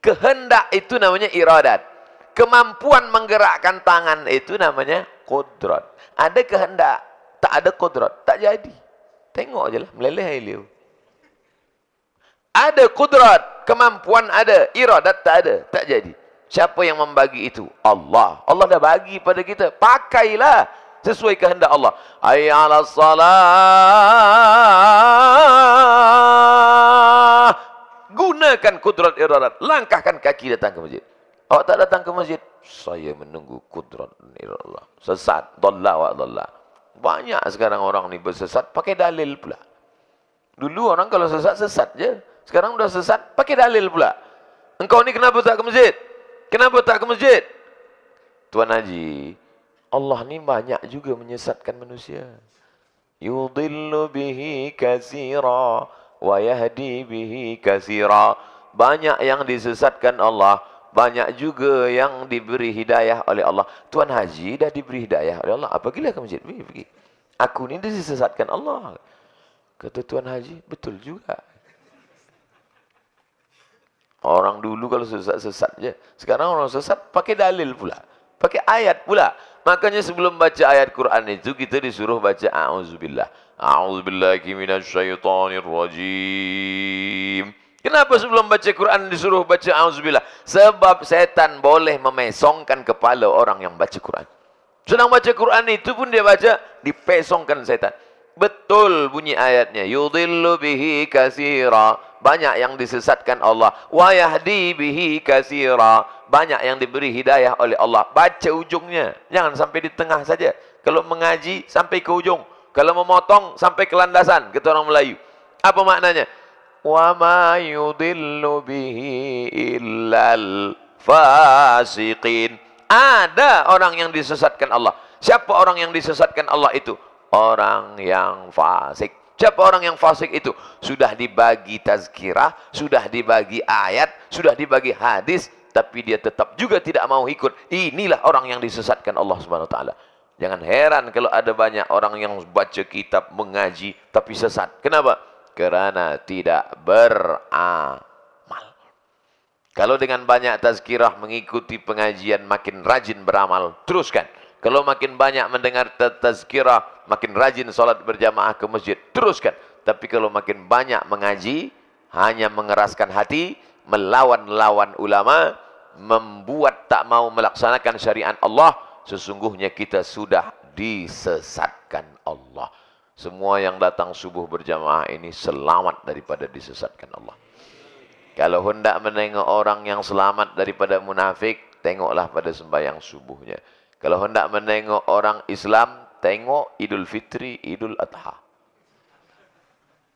Kehendak itu namanya iradat. Kemampuan menggerakkan tangan itu namanya kudrat. Ada kehendak, tak ada kudrat, tak jadi. Tengok je lah, meleleh air liu. Ada kudrat, kemampuan ada, iradat tak ada, tak jadi. Siapa yang membagi itu? Allah. Allah dah bagi pada kita. Pakailah sesuai kehendak Allah. Ayyala salah. Gunakan kudrat iradat. Langkahkan kaki datang ke masjid. Awak tak datang ke masjid? Saya menunggu kudrat iradat. Sesat. Dallah wa dallah. Banyak sekarang orang ni bersesat pakai dalil pula. Dulu orang kalau sesat, sesat je. Sekarang sudah sesat, pakai dalil pula. Engkau ni kenapa tak ke masjid? Kenapa tak ke masjid? Tuan Haji, Allah ni banyak juga menyesatkan manusia. Yudillu bihi kasira wa yahdi bihi kasira. Banyak yang disesatkan Allah, banyak juga yang diberi hidayah oleh Allah. Tuan Haji dah diberi hidayah oleh Allah. Apabila ke masjid? Pergi, pergi. Aku ni disesatkan Allah. Kata Tuan Haji, betul juga. Orang dulu kalau sesat-sesat je. Sekarang orang sesat pakai dalil pula. Pakai ayat pula. Makanya sebelum baca ayat Quran itu kita disuruh baca a'udzubillah. A'udzubillahi minasyaitonirrajim. Kenapa sebelum baca Quran disuruh baca a'udzubillah? Sebab setan boleh memesongkan kepala orang yang baca Quran. Sedang baca Quran itu pun dia baca dipesongkan setan. Betul bunyi ayatnya. Yudhillu bihi kasira banyak yang disesatkan Allah. Wa yahdi bihi katsira banyak yang diberi hidayah oleh Allah. Baca ujungnya. Jangan sampai di tengah saja. Kalau mengaji sampai ke ujung. Kalau memotong sampai ke landasan. Kata orang Melayu. Apa maknanya? Wa ma yudillu bihi illal fasiqin. Ada orang yang disesatkan Allah. Siapa orang yang disesatkan Allah itu? Orang yang fasik Siapa orang yang fasik itu? Sudah dibagi tazkirah, sudah dibagi ayat, sudah dibagi hadis, tapi dia tetap juga tidak mau ikut. Inilah orang yang disesatkan Allah Subhanahu taala. Jangan heran kalau ada banyak orang yang baca kitab, mengaji tapi sesat. Kenapa? Kerana tidak beramal. Kalau dengan banyak tazkirah mengikuti pengajian makin rajin beramal, teruskan. Kalau makin banyak mendengar tazkirah, makin rajin solat berjamaah ke masjid, teruskan. Tapi kalau makin banyak mengaji, hanya mengeraskan hati, melawan-lawan ulama, membuat tak mau melaksanakan syariat Allah, sesungguhnya kita sudah disesatkan Allah. Semua yang datang subuh berjamaah ini selamat daripada disesatkan Allah. Kalau hendak menengok orang yang selamat daripada munafik, tengoklah pada sembahyang subuhnya. Kalau hendak menengok orang Islam, tengok Idul Fitri, Idul Adha.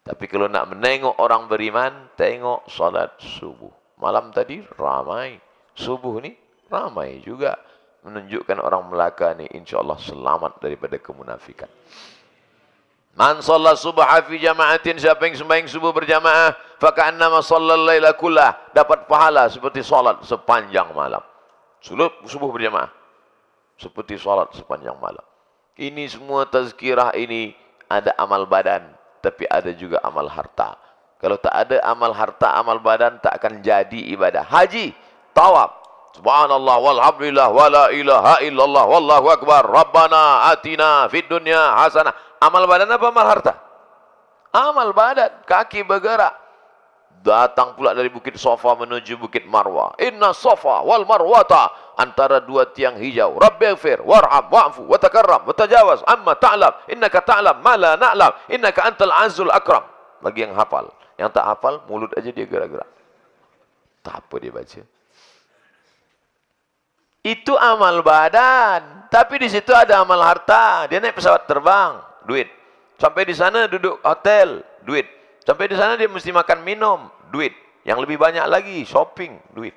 Tapi kalau nak menengok orang beriman, tengok salat subuh. Malam tadi ramai. Subuh ni ramai juga. Menunjukkan orang Melaka ni insyaAllah selamat daripada kemunafikan. Man salat subuh fi jama'atin siapa yang sembahyang subuh berjamaah faka'annama sallal laila kullah dapat pahala seperti salat sepanjang malam. Subuh berjamaah seperti solat sepanjang malam. Ini semua tazkirah ini ada amal badan, tapi ada juga amal harta. Kalau tak ada amal harta, amal badan tak akan jadi ibadah. Haji, tawab. Subhanallah walhamdulillah wala ilaha illallah wallahu akbar. Rabbana atina fid dunya hasanah. Amal badan apa amal harta? Amal badan, kaki bergerak. Datang pula dari bukit Sofa menuju bukit Marwa. Inna Sofa wal Marwata antara dua tiang hijau. Rabbi ighfir warham wa'fu wa takarram wa tajawaz amma ta'lam innaka ta'lam ma la na'lam innaka antal azul akram. Bagi yang hafal. Yang tak hafal, mulut aja dia gerak-gerak. Tak apa dia baca. Itu amal badan. Tapi di situ ada amal harta. Dia naik pesawat terbang, duit. Sampai di sana duduk hotel, duit. Sampai di sana dia mesti makan minum, duit. Yang lebih banyak lagi, shopping, duit.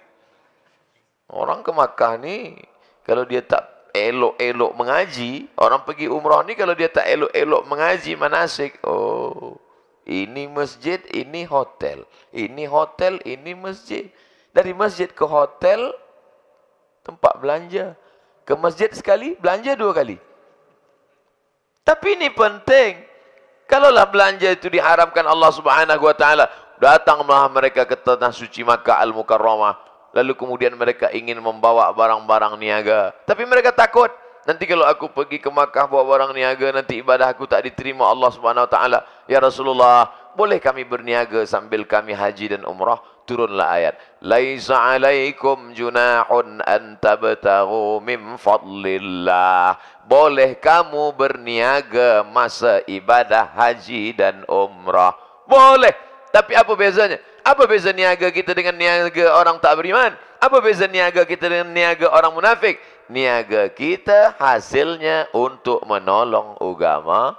Orang ke Makkah ni, kalau dia tak elok-elok mengaji, orang pergi umrah ni kalau dia tak elok-elok mengaji manasik, oh, ini masjid, ini hotel. Ini hotel, ini masjid. Dari masjid ke hotel, tempat belanja. Ke masjid sekali, belanja dua kali. Tapi ini penting. Kalaulah belanja itu diharamkan Allah subhanahu wa ta'ala. Datanglah mereka ke tanah suci Makkah Al-Mukarramah. Lalu kemudian mereka ingin membawa barang-barang niaga. Tapi mereka takut. Nanti kalau aku pergi ke Makkah bawa barang niaga, nanti ibadah aku tak diterima Allah subhanahu wa ta'ala. Ya Rasulullah, boleh kami berniaga sambil kami haji dan umrah? turunlah ayat. Laisa alaikum junahun an tabtaghu min fadlillah. Boleh kamu berniaga masa ibadah haji dan umrah? Boleh. Tapi apa bezanya? Apa beza niaga kita dengan niaga orang tak beriman? Apa beza niaga kita dengan niaga orang munafik? Niaga kita hasilnya untuk menolong agama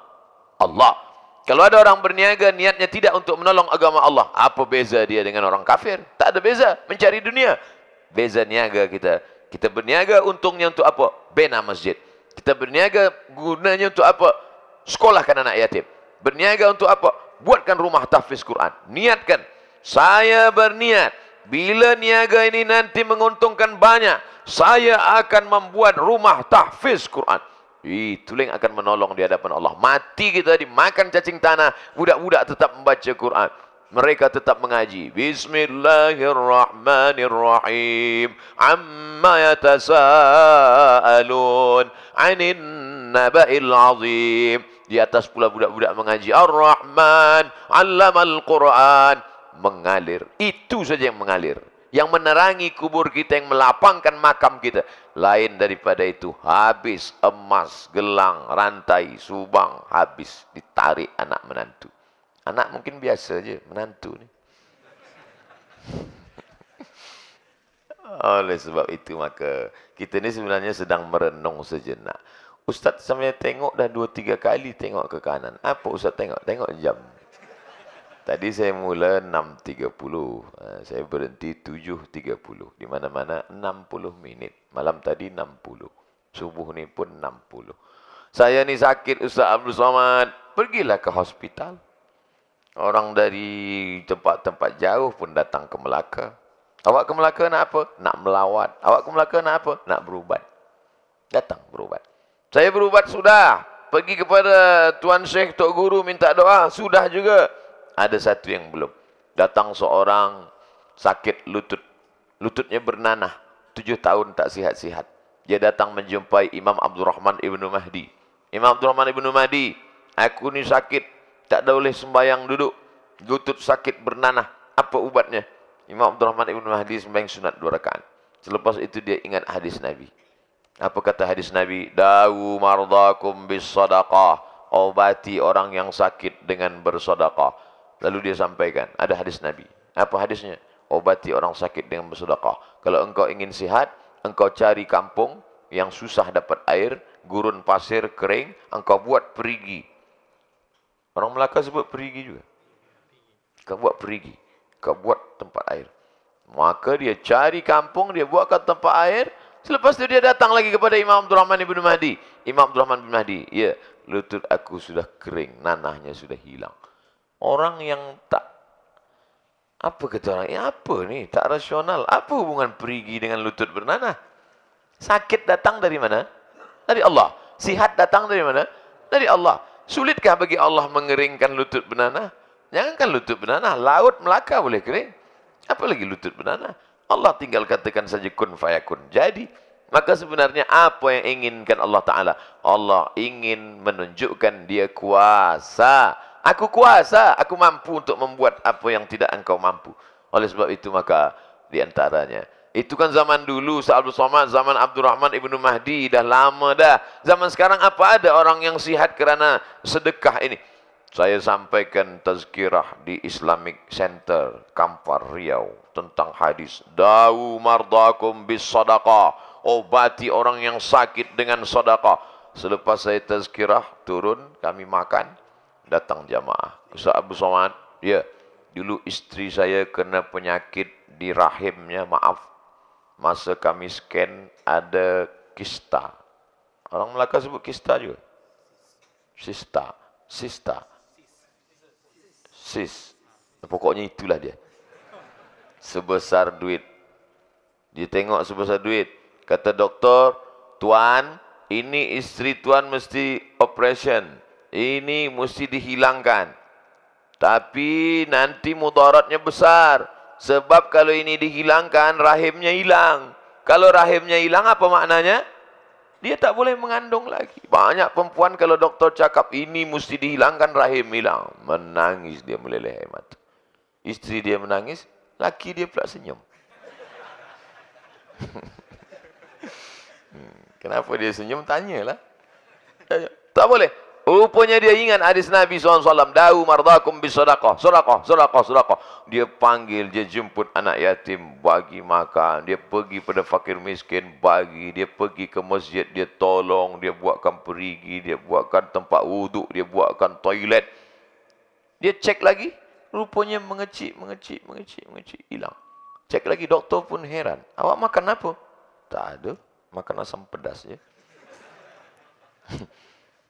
Allah kalau ada orang berniaga niatnya tidak untuk menolong agama Allah, apa beza dia dengan orang kafir? Tak ada beza, mencari dunia. Beza niaga kita. Kita berniaga untungnya untuk apa? Bina masjid. Kita berniaga gunanya untuk apa? Sekolahkan anak yatim. Berniaga untuk apa? Buatkan rumah tahfiz Quran. Niatkan. Saya berniat. Bila niaga ini nanti menguntungkan banyak. Saya akan membuat rumah tahfiz Quran. Itulah yang akan menolong di hadapan Allah. Mati kita dimakan cacing tanah, budak-budak tetap membaca Quran. Mereka tetap mengaji. Bismillahirrahmanirrahim. Amma yatasa'alun. Anin naba'il azim. Di atas pula budak-budak mengaji. Ar-Rahman. Allamal Quran. Mengalir. Itu saja yang mengalir yang menerangi kubur kita, yang melapangkan makam kita. Lain daripada itu, habis emas, gelang, rantai, subang, habis ditarik anak menantu. Anak mungkin biasa je, menantu ni. Oleh sebab itu maka kita ni sebenarnya sedang merenung sejenak. Ustaz sampai tengok dah dua tiga kali tengok ke kanan. Apa Ustaz tengok? Tengok jam. Tadi saya mula 6.30. Ha, saya berhenti 7.30. Di mana-mana 60 minit. Malam tadi 60. Subuh ni pun 60. Saya ni sakit Ustaz Abdul Somad. Pergilah ke hospital. Orang dari tempat-tempat jauh pun datang ke Melaka. Awak ke Melaka nak apa? Nak melawat. Awak ke Melaka nak apa? Nak berubat. Datang berubat. Saya berubat sudah. Pergi kepada Tuan Syekh Tok Guru minta doa. Sudah juga ada satu yang belum. Datang seorang sakit lutut. Lututnya bernanah. Tujuh tahun tak sihat-sihat. Dia datang menjumpai Imam Abdul Rahman Ibn Mahdi. Imam Abdul Rahman Ibn Mahdi. Aku ni sakit. Tak ada boleh sembahyang duduk. Lutut sakit bernanah. Apa ubatnya? Imam Abdul Rahman Ibn Mahdi sembahyang sunat dua rakaat. Selepas itu dia ingat hadis Nabi. Apa kata hadis Nabi? Dawu mardakum bis sadaqah. Obati orang yang sakit dengan bersadaqah. Lalu dia sampaikan, ada hadis Nabi. Apa hadisnya? Obati orang sakit dengan bersedekah. Kalau engkau ingin sihat, engkau cari kampung yang susah dapat air, gurun pasir kering, engkau buat perigi. Orang Melaka sebut perigi juga. Kau buat perigi. Kau buat tempat air. Maka dia cari kampung, dia buatkan tempat air. Selepas itu dia datang lagi kepada Imam Abdul Rahman Ibn Mahdi. Imam Abdul Rahman Ibn Mahdi. Ya, lutut aku sudah kering. Nanahnya sudah hilang. Orang yang tak apa kata orang? Ya apa ni? Tak rasional. Apa hubungan perigi dengan lutut bernanah? Sakit datang dari mana? Dari Allah. Sihat datang dari mana? Dari Allah. Sulitkah bagi Allah mengeringkan lutut bernanah? Jangankan lutut bernanah, laut Melaka boleh kering. Apa lagi lutut bernanah? Allah tinggal katakan saja kun fayakun. Jadi, maka sebenarnya apa yang inginkan Allah Ta'ala? Allah ingin menunjukkan dia kuasa. Aku kuasa, aku mampu untuk membuat apa yang tidak engkau mampu. Oleh sebab itu maka di antaranya. Itu kan zaman dulu, Sa'abdul Somad, zaman Abdul Rahman Ibn Mahdi, dah lama dah. Zaman sekarang apa ada orang yang sihat kerana sedekah ini? Saya sampaikan tazkirah di Islamic Center Kampar Riau tentang hadis Dawu mardakum bis sadaqah Obati orang yang sakit dengan sadaqah Selepas saya tazkirah turun kami makan Datang jamaah Ustaz Abu Somad Ya Dulu istri saya kena penyakit di rahimnya Maaf Masa kami scan ada kista Orang Melaka sebut kista juga Sista Sista sis. Pokoknya itulah dia. Sebesar duit. Dia tengok sebesar duit. Kata doktor, tuan, ini isteri tuan mesti operation. Ini mesti dihilangkan. Tapi nanti mudaratnya besar. Sebab kalau ini dihilangkan, rahimnya hilang. Kalau rahimnya hilang, apa maknanya? Dia tak boleh mengandung lagi. Banyak perempuan kalau doktor cakap ini mesti dihilangkan rahim hilang. Menangis dia meleleh air mata. Isteri dia menangis, laki dia pula senyum. Hmm, kenapa dia senyum? Tanyalah. Tak boleh. Rupanya dia ingat hadis Nabi SAW. Dahu mardakum bis sadaqah. Sadaqah, sadaqah. Dia panggil, dia jemput anak yatim, bagi makan. Dia pergi pada fakir miskin, bagi. Dia pergi ke masjid, dia tolong. Dia buatkan perigi, dia buatkan tempat wuduk, dia buatkan toilet. Dia cek lagi. Rupanya mengecik, mengecik, mengecik, mengecik. Hilang. Cek lagi, doktor pun heran. Awak makan apa? Tak ada. Makan asam pedas je.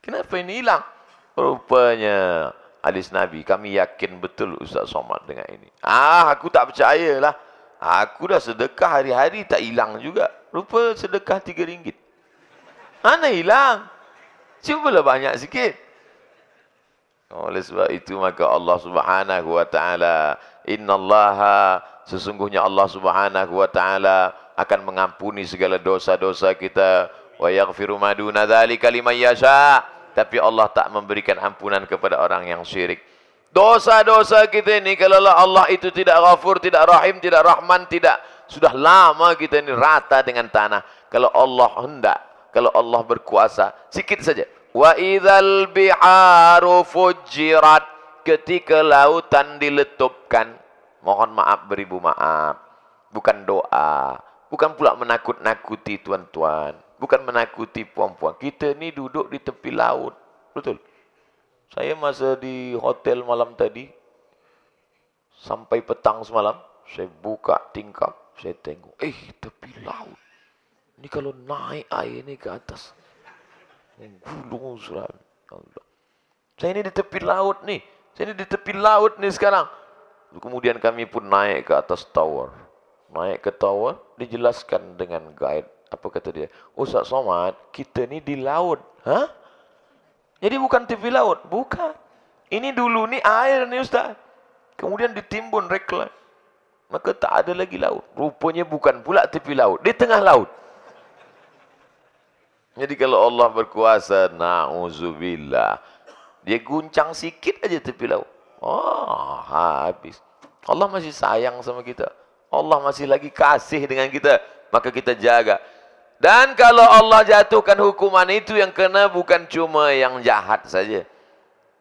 Kenapa ini hilang? Rupanya hadis Nabi. Kami yakin betul Ustaz Somad dengan ini. Ah, aku tak percayalah. Aku dah sedekah hari-hari tak hilang juga. Rupa sedekah tiga ringgit. Mana hilang? Cubalah banyak sikit. Oleh sebab itu maka Allah Subhanahu wa taala innallaha sesungguhnya Allah Subhanahu wa taala akan mengampuni segala dosa-dosa kita wa yaghfiru ma duna dzalika liman yasha tapi Allah tak memberikan ampunan kepada orang yang syirik. Dosa-dosa kita ini kalau Allah itu tidak ghafur, tidak rahim, tidak rahman, tidak sudah lama kita ini rata dengan tanah. Kalau Allah hendak, kalau Allah berkuasa, sikit saja. Wa idzal biharu fujirat ketika lautan diletupkan. Mohon maaf beribu maaf. Bukan doa, bukan pula menakut-nakuti tuan-tuan bukan menakuti puan-puan. Kita ni duduk di tepi laut. Betul? Saya masa di hotel malam tadi, sampai petang semalam, saya buka tingkap, saya tengok, eh tepi laut. Ni kalau naik air ni ke atas, gulung surat. Saya ni di tepi laut ni. Saya ni di tepi laut ni sekarang. Kemudian kami pun naik ke atas tower. Naik ke tower, dijelaskan dengan guide apa kata dia? Ustaz Somad, kita ni di laut. Ha? Jadi bukan TV laut. Bukan. Ini dulu ni air ni Ustaz. Kemudian ditimbun reklam. Maka tak ada lagi laut. Rupanya bukan pula tepi laut. Di tengah laut. Jadi kalau Allah berkuasa, na'udzubillah. Dia guncang sikit aja tepi laut. Oh, habis. Allah masih sayang sama kita. Allah masih lagi kasih dengan kita. Maka kita jaga. Dan kalau Allah jatuhkan hukuman itu yang kena bukan cuma yang jahat saja.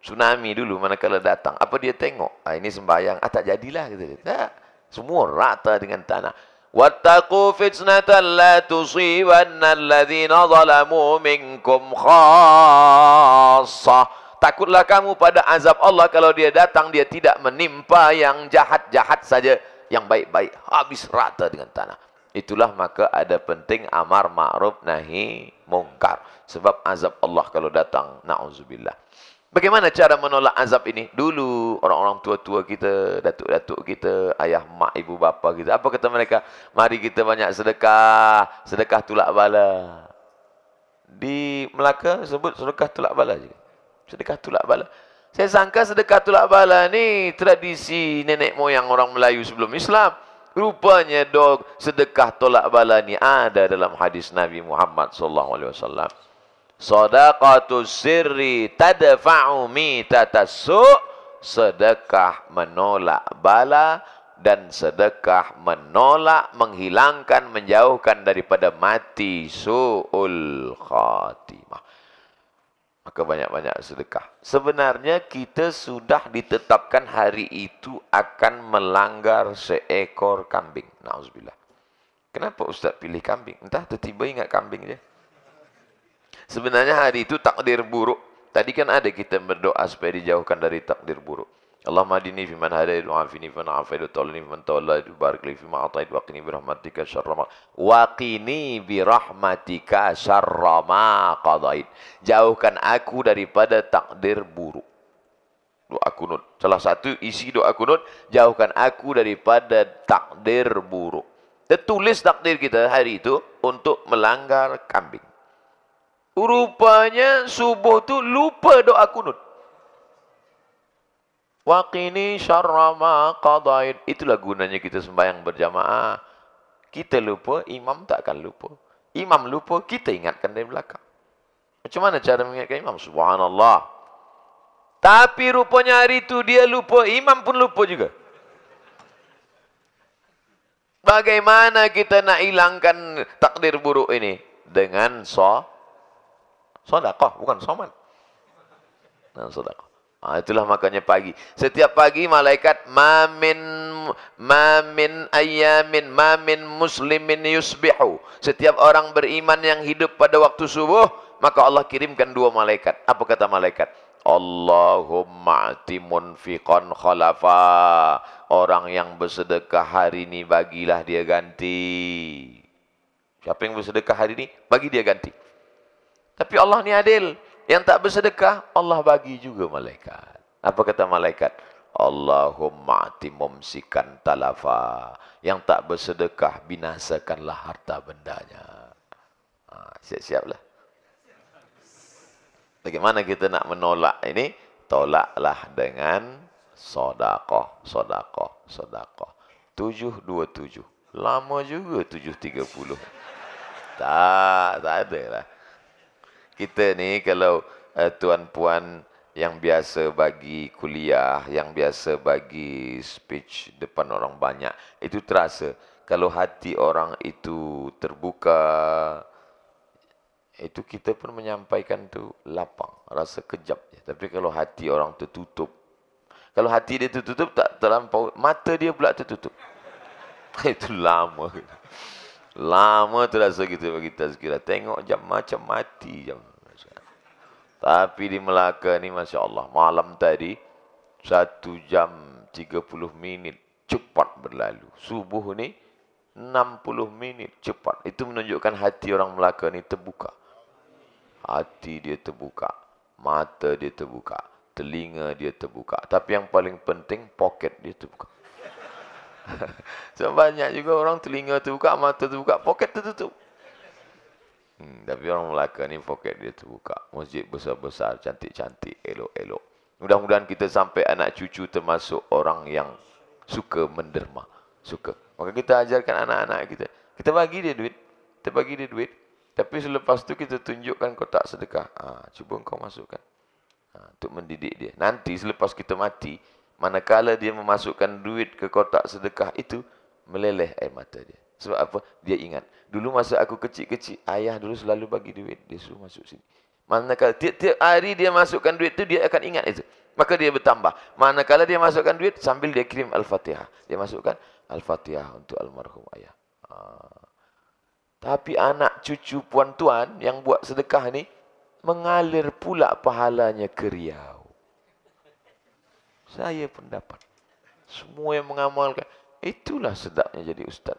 Tsunami dulu manakala datang. Apa dia tengok? Ah, ini sembahyang. Ah, tak jadilah. Gitu. Tak. Semua rata dengan tanah. Wattaqu fitnatan la tusibanna alladhina zalamu minkum khassa. Takutlah kamu pada azab Allah kalau dia datang dia tidak menimpa yang jahat-jahat saja. Yang baik-baik habis rata dengan tanah. Itulah maka ada penting amar ma'ruf nahi mungkar. Sebab azab Allah kalau datang, na'udzubillah. Bagaimana cara menolak azab ini? Dulu orang-orang tua-tua kita, datuk-datuk kita, ayah, mak, ibu, bapa kita. Apa kata mereka? Mari kita banyak sedekah. Sedekah tulak bala. Di Melaka sebut sedekah tulak bala juga. Sedekah tulak bala. Saya sangka sedekah tulak bala ni tradisi nenek moyang orang Melayu sebelum Islam. Rupanya dog sedekah tolak bala ni ada dalam hadis Nabi Muhammad sallallahu alaihi wasallam. Sadaqatu sirri tadfa'u mitatasu sedekah menolak bala dan sedekah menolak menghilangkan menjauhkan daripada mati suul khatimah. Maka banyak-banyak sedekah. Sebenarnya kita sudah ditetapkan hari itu akan melanggar seekor kambing. Nauzubillah. Kenapa Ustaz pilih kambing? Entah tiba-tiba ingat kambing je. Sebenarnya hari itu takdir buruk. Tadi kan ada kita berdoa supaya dijauhkan dari takdir buruk. Man afait wa tawlini fi man tawallait wa barik li fi ma atait wa qini bi rahmatika syarra ma. Wa qini bi rahmatika syarra ma qadait. Jauhkan aku daripada takdir buruk. Doa kunut. Salah satu isi doa kunut jauhkan aku daripada takdir buruk. Tertulis takdir kita hari itu untuk melanggar kambing. Rupanya subuh tu lupa doa kunut Waqini syarra ma qadait. Itulah gunanya kita sembahyang berjamaah. Kita lupa, imam tak akan lupa. Imam lupa, kita ingatkan dari belakang. Macam mana cara mengingatkan imam? Subhanallah. Tapi rupanya hari itu dia lupa, imam pun lupa juga. Bagaimana kita nak hilangkan takdir buruk ini? Dengan so, sodakoh, bukan soman. Dengan sodakoh. Ha, itulah makanya pagi. Setiap pagi malaikat mamin mamin ayamin mamin muslimin yusbihu. Setiap orang beriman yang hidup pada waktu subuh, maka Allah kirimkan dua malaikat. Apa kata malaikat? Allahumma atimun fiqan khalafa. Orang yang bersedekah hari ini bagilah dia ganti. Siapa yang bersedekah hari ini, bagi dia ganti. Tapi Allah ni adil. Yang tak bersedekah, Allah bagi juga malaikat. Apa kata malaikat? Allahumma atimumsikan talafa. Yang tak bersedekah, binasakanlah harta bendanya. Ha, siap-siaplah. Bagaimana kita nak menolak ini? Tolaklah dengan sodakoh, sodakoh, sodakoh. Tujuh dua tujuh. Lama juga tujuh tiga puluh. Tak, tak ada lah kita ni kalau uh, tuan-puan yang biasa bagi kuliah, yang biasa bagi speech depan orang banyak, itu terasa kalau hati orang itu terbuka, itu kita pun menyampaikan tu lapang, rasa kejap. Tapi kalau hati orang tertutup, kalau hati dia tertutup tak terlampau, mata dia pula tertutup. itu lama. Lama terasa kita bagi tazkirah. Tengok jam macam mati jam. Tapi di Melaka ni Masya Allah. Malam tadi. Satu jam tiga puluh minit. Cepat berlalu. Subuh ni. enam puluh minit. Cepat. Itu menunjukkan hati orang Melaka ni terbuka. Hati dia terbuka. Mata dia terbuka. Telinga dia terbuka. Tapi yang paling penting. Poket dia terbuka. Sebab banyak juga orang telinga terbuka, mata terbuka, poket tertutup. Hmm, tapi orang Melaka ni poket dia terbuka. Masjid besar-besar, cantik-cantik, elok-elok. Mudah-mudahan kita sampai anak cucu termasuk orang yang suka menderma. Suka. Maka kita ajarkan anak-anak kita. Kita bagi dia duit. Kita bagi dia duit. Tapi selepas tu kita tunjukkan kotak sedekah. Ha, cuba kau masukkan. Ha, untuk mendidik dia. Nanti selepas kita mati, manakala dia memasukkan duit ke kotak sedekah itu, meleleh air mata dia. Sebab apa? Dia ingat. Dulu masa aku kecil-kecil, ayah dulu selalu bagi duit. Dia suruh masuk sini. Manakala tiap-tiap hari dia masukkan duit itu, dia akan ingat itu. Maka dia bertambah. Manakala dia masukkan duit, sambil dia kirim Al-Fatihah. Dia masukkan Al-Fatihah untuk almarhum ayah. Ha. Tapi anak cucu puan-tuan yang buat sedekah ni, mengalir pula pahalanya ke riau. Saya pun dapat. Semua yang mengamalkan. Itulah sedapnya jadi ustaz.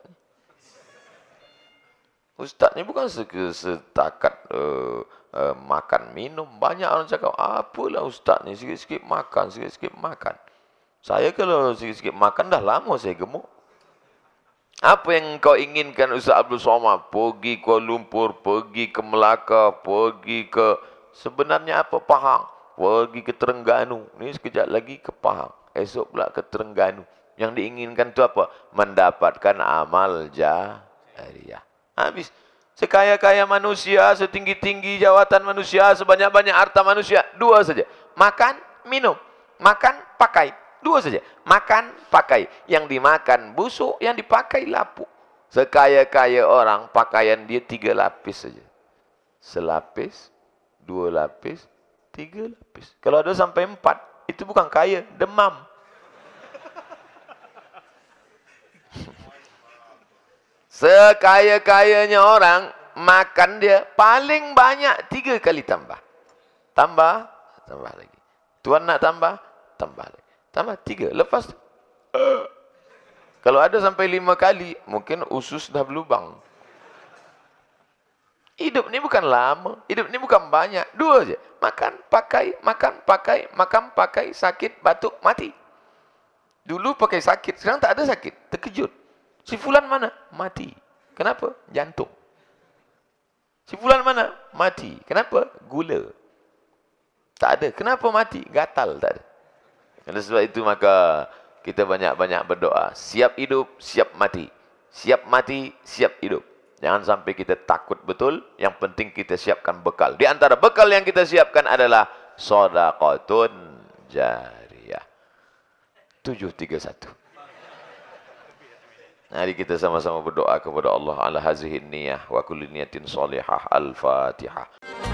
Ustaz ni bukan setakat uh, uh, makan minum. Banyak orang cakap, apalah ustaz ni sikit-sikit makan, sikit-sikit makan. Saya kalau sikit-sikit makan dah lama saya gemuk. Apa yang kau inginkan Ustaz Abdul Somad? Pergi ke Lumpur, pergi ke Melaka, pergi ke... Sebenarnya apa? Pahang. Pergi ke Terengganu. Ni sekejap lagi ke Pahang. Esok pula ke Terengganu. Yang diinginkan tu apa? Mendapatkan amal jahariah. Habis. Sekaya-kaya manusia, setinggi-tinggi jawatan manusia, sebanyak-banyak harta manusia. Dua saja. Makan, minum. Makan, pakai. Dua saja. Makan, pakai. Yang dimakan busuk, yang dipakai lapuk. Sekaya-kaya orang, pakaian dia tiga lapis saja. Selapis, dua lapis, Tiga lapis. Kalau ada sampai empat, itu bukan kaya, demam. Sekaya-kayanya orang, makan dia paling banyak tiga kali tambah. Tambah, tambah lagi. Tuan nak tambah, tambah lagi. Tambah tiga. Lepas uh, kalau ada sampai lima kali, mungkin usus dah berlubang. Hidup ni bukan lama. Hidup ni bukan banyak. Dua je. Makan, pakai, makan, pakai, makan, pakai, sakit, batuk, mati. Dulu pakai sakit. Sekarang tak ada sakit. Terkejut. Si Fulan mana? Mati. Kenapa? Jantung. Si Fulan mana? Mati. Kenapa? Gula. Tak ada. Kenapa mati? Gatal tak ada. Oleh sebab itu maka kita banyak-banyak berdoa. Siap hidup, siap mati. Siap mati, siap hidup. Jangan sampai kita takut betul. Yang penting kita siapkan bekal. Di antara bekal yang kita siapkan adalah sodaqatun jariyah. 731. Mari kita sama-sama berdoa kepada Allah ala hazihin niyah wa kulli niyatin salihah. Al-Fatihah.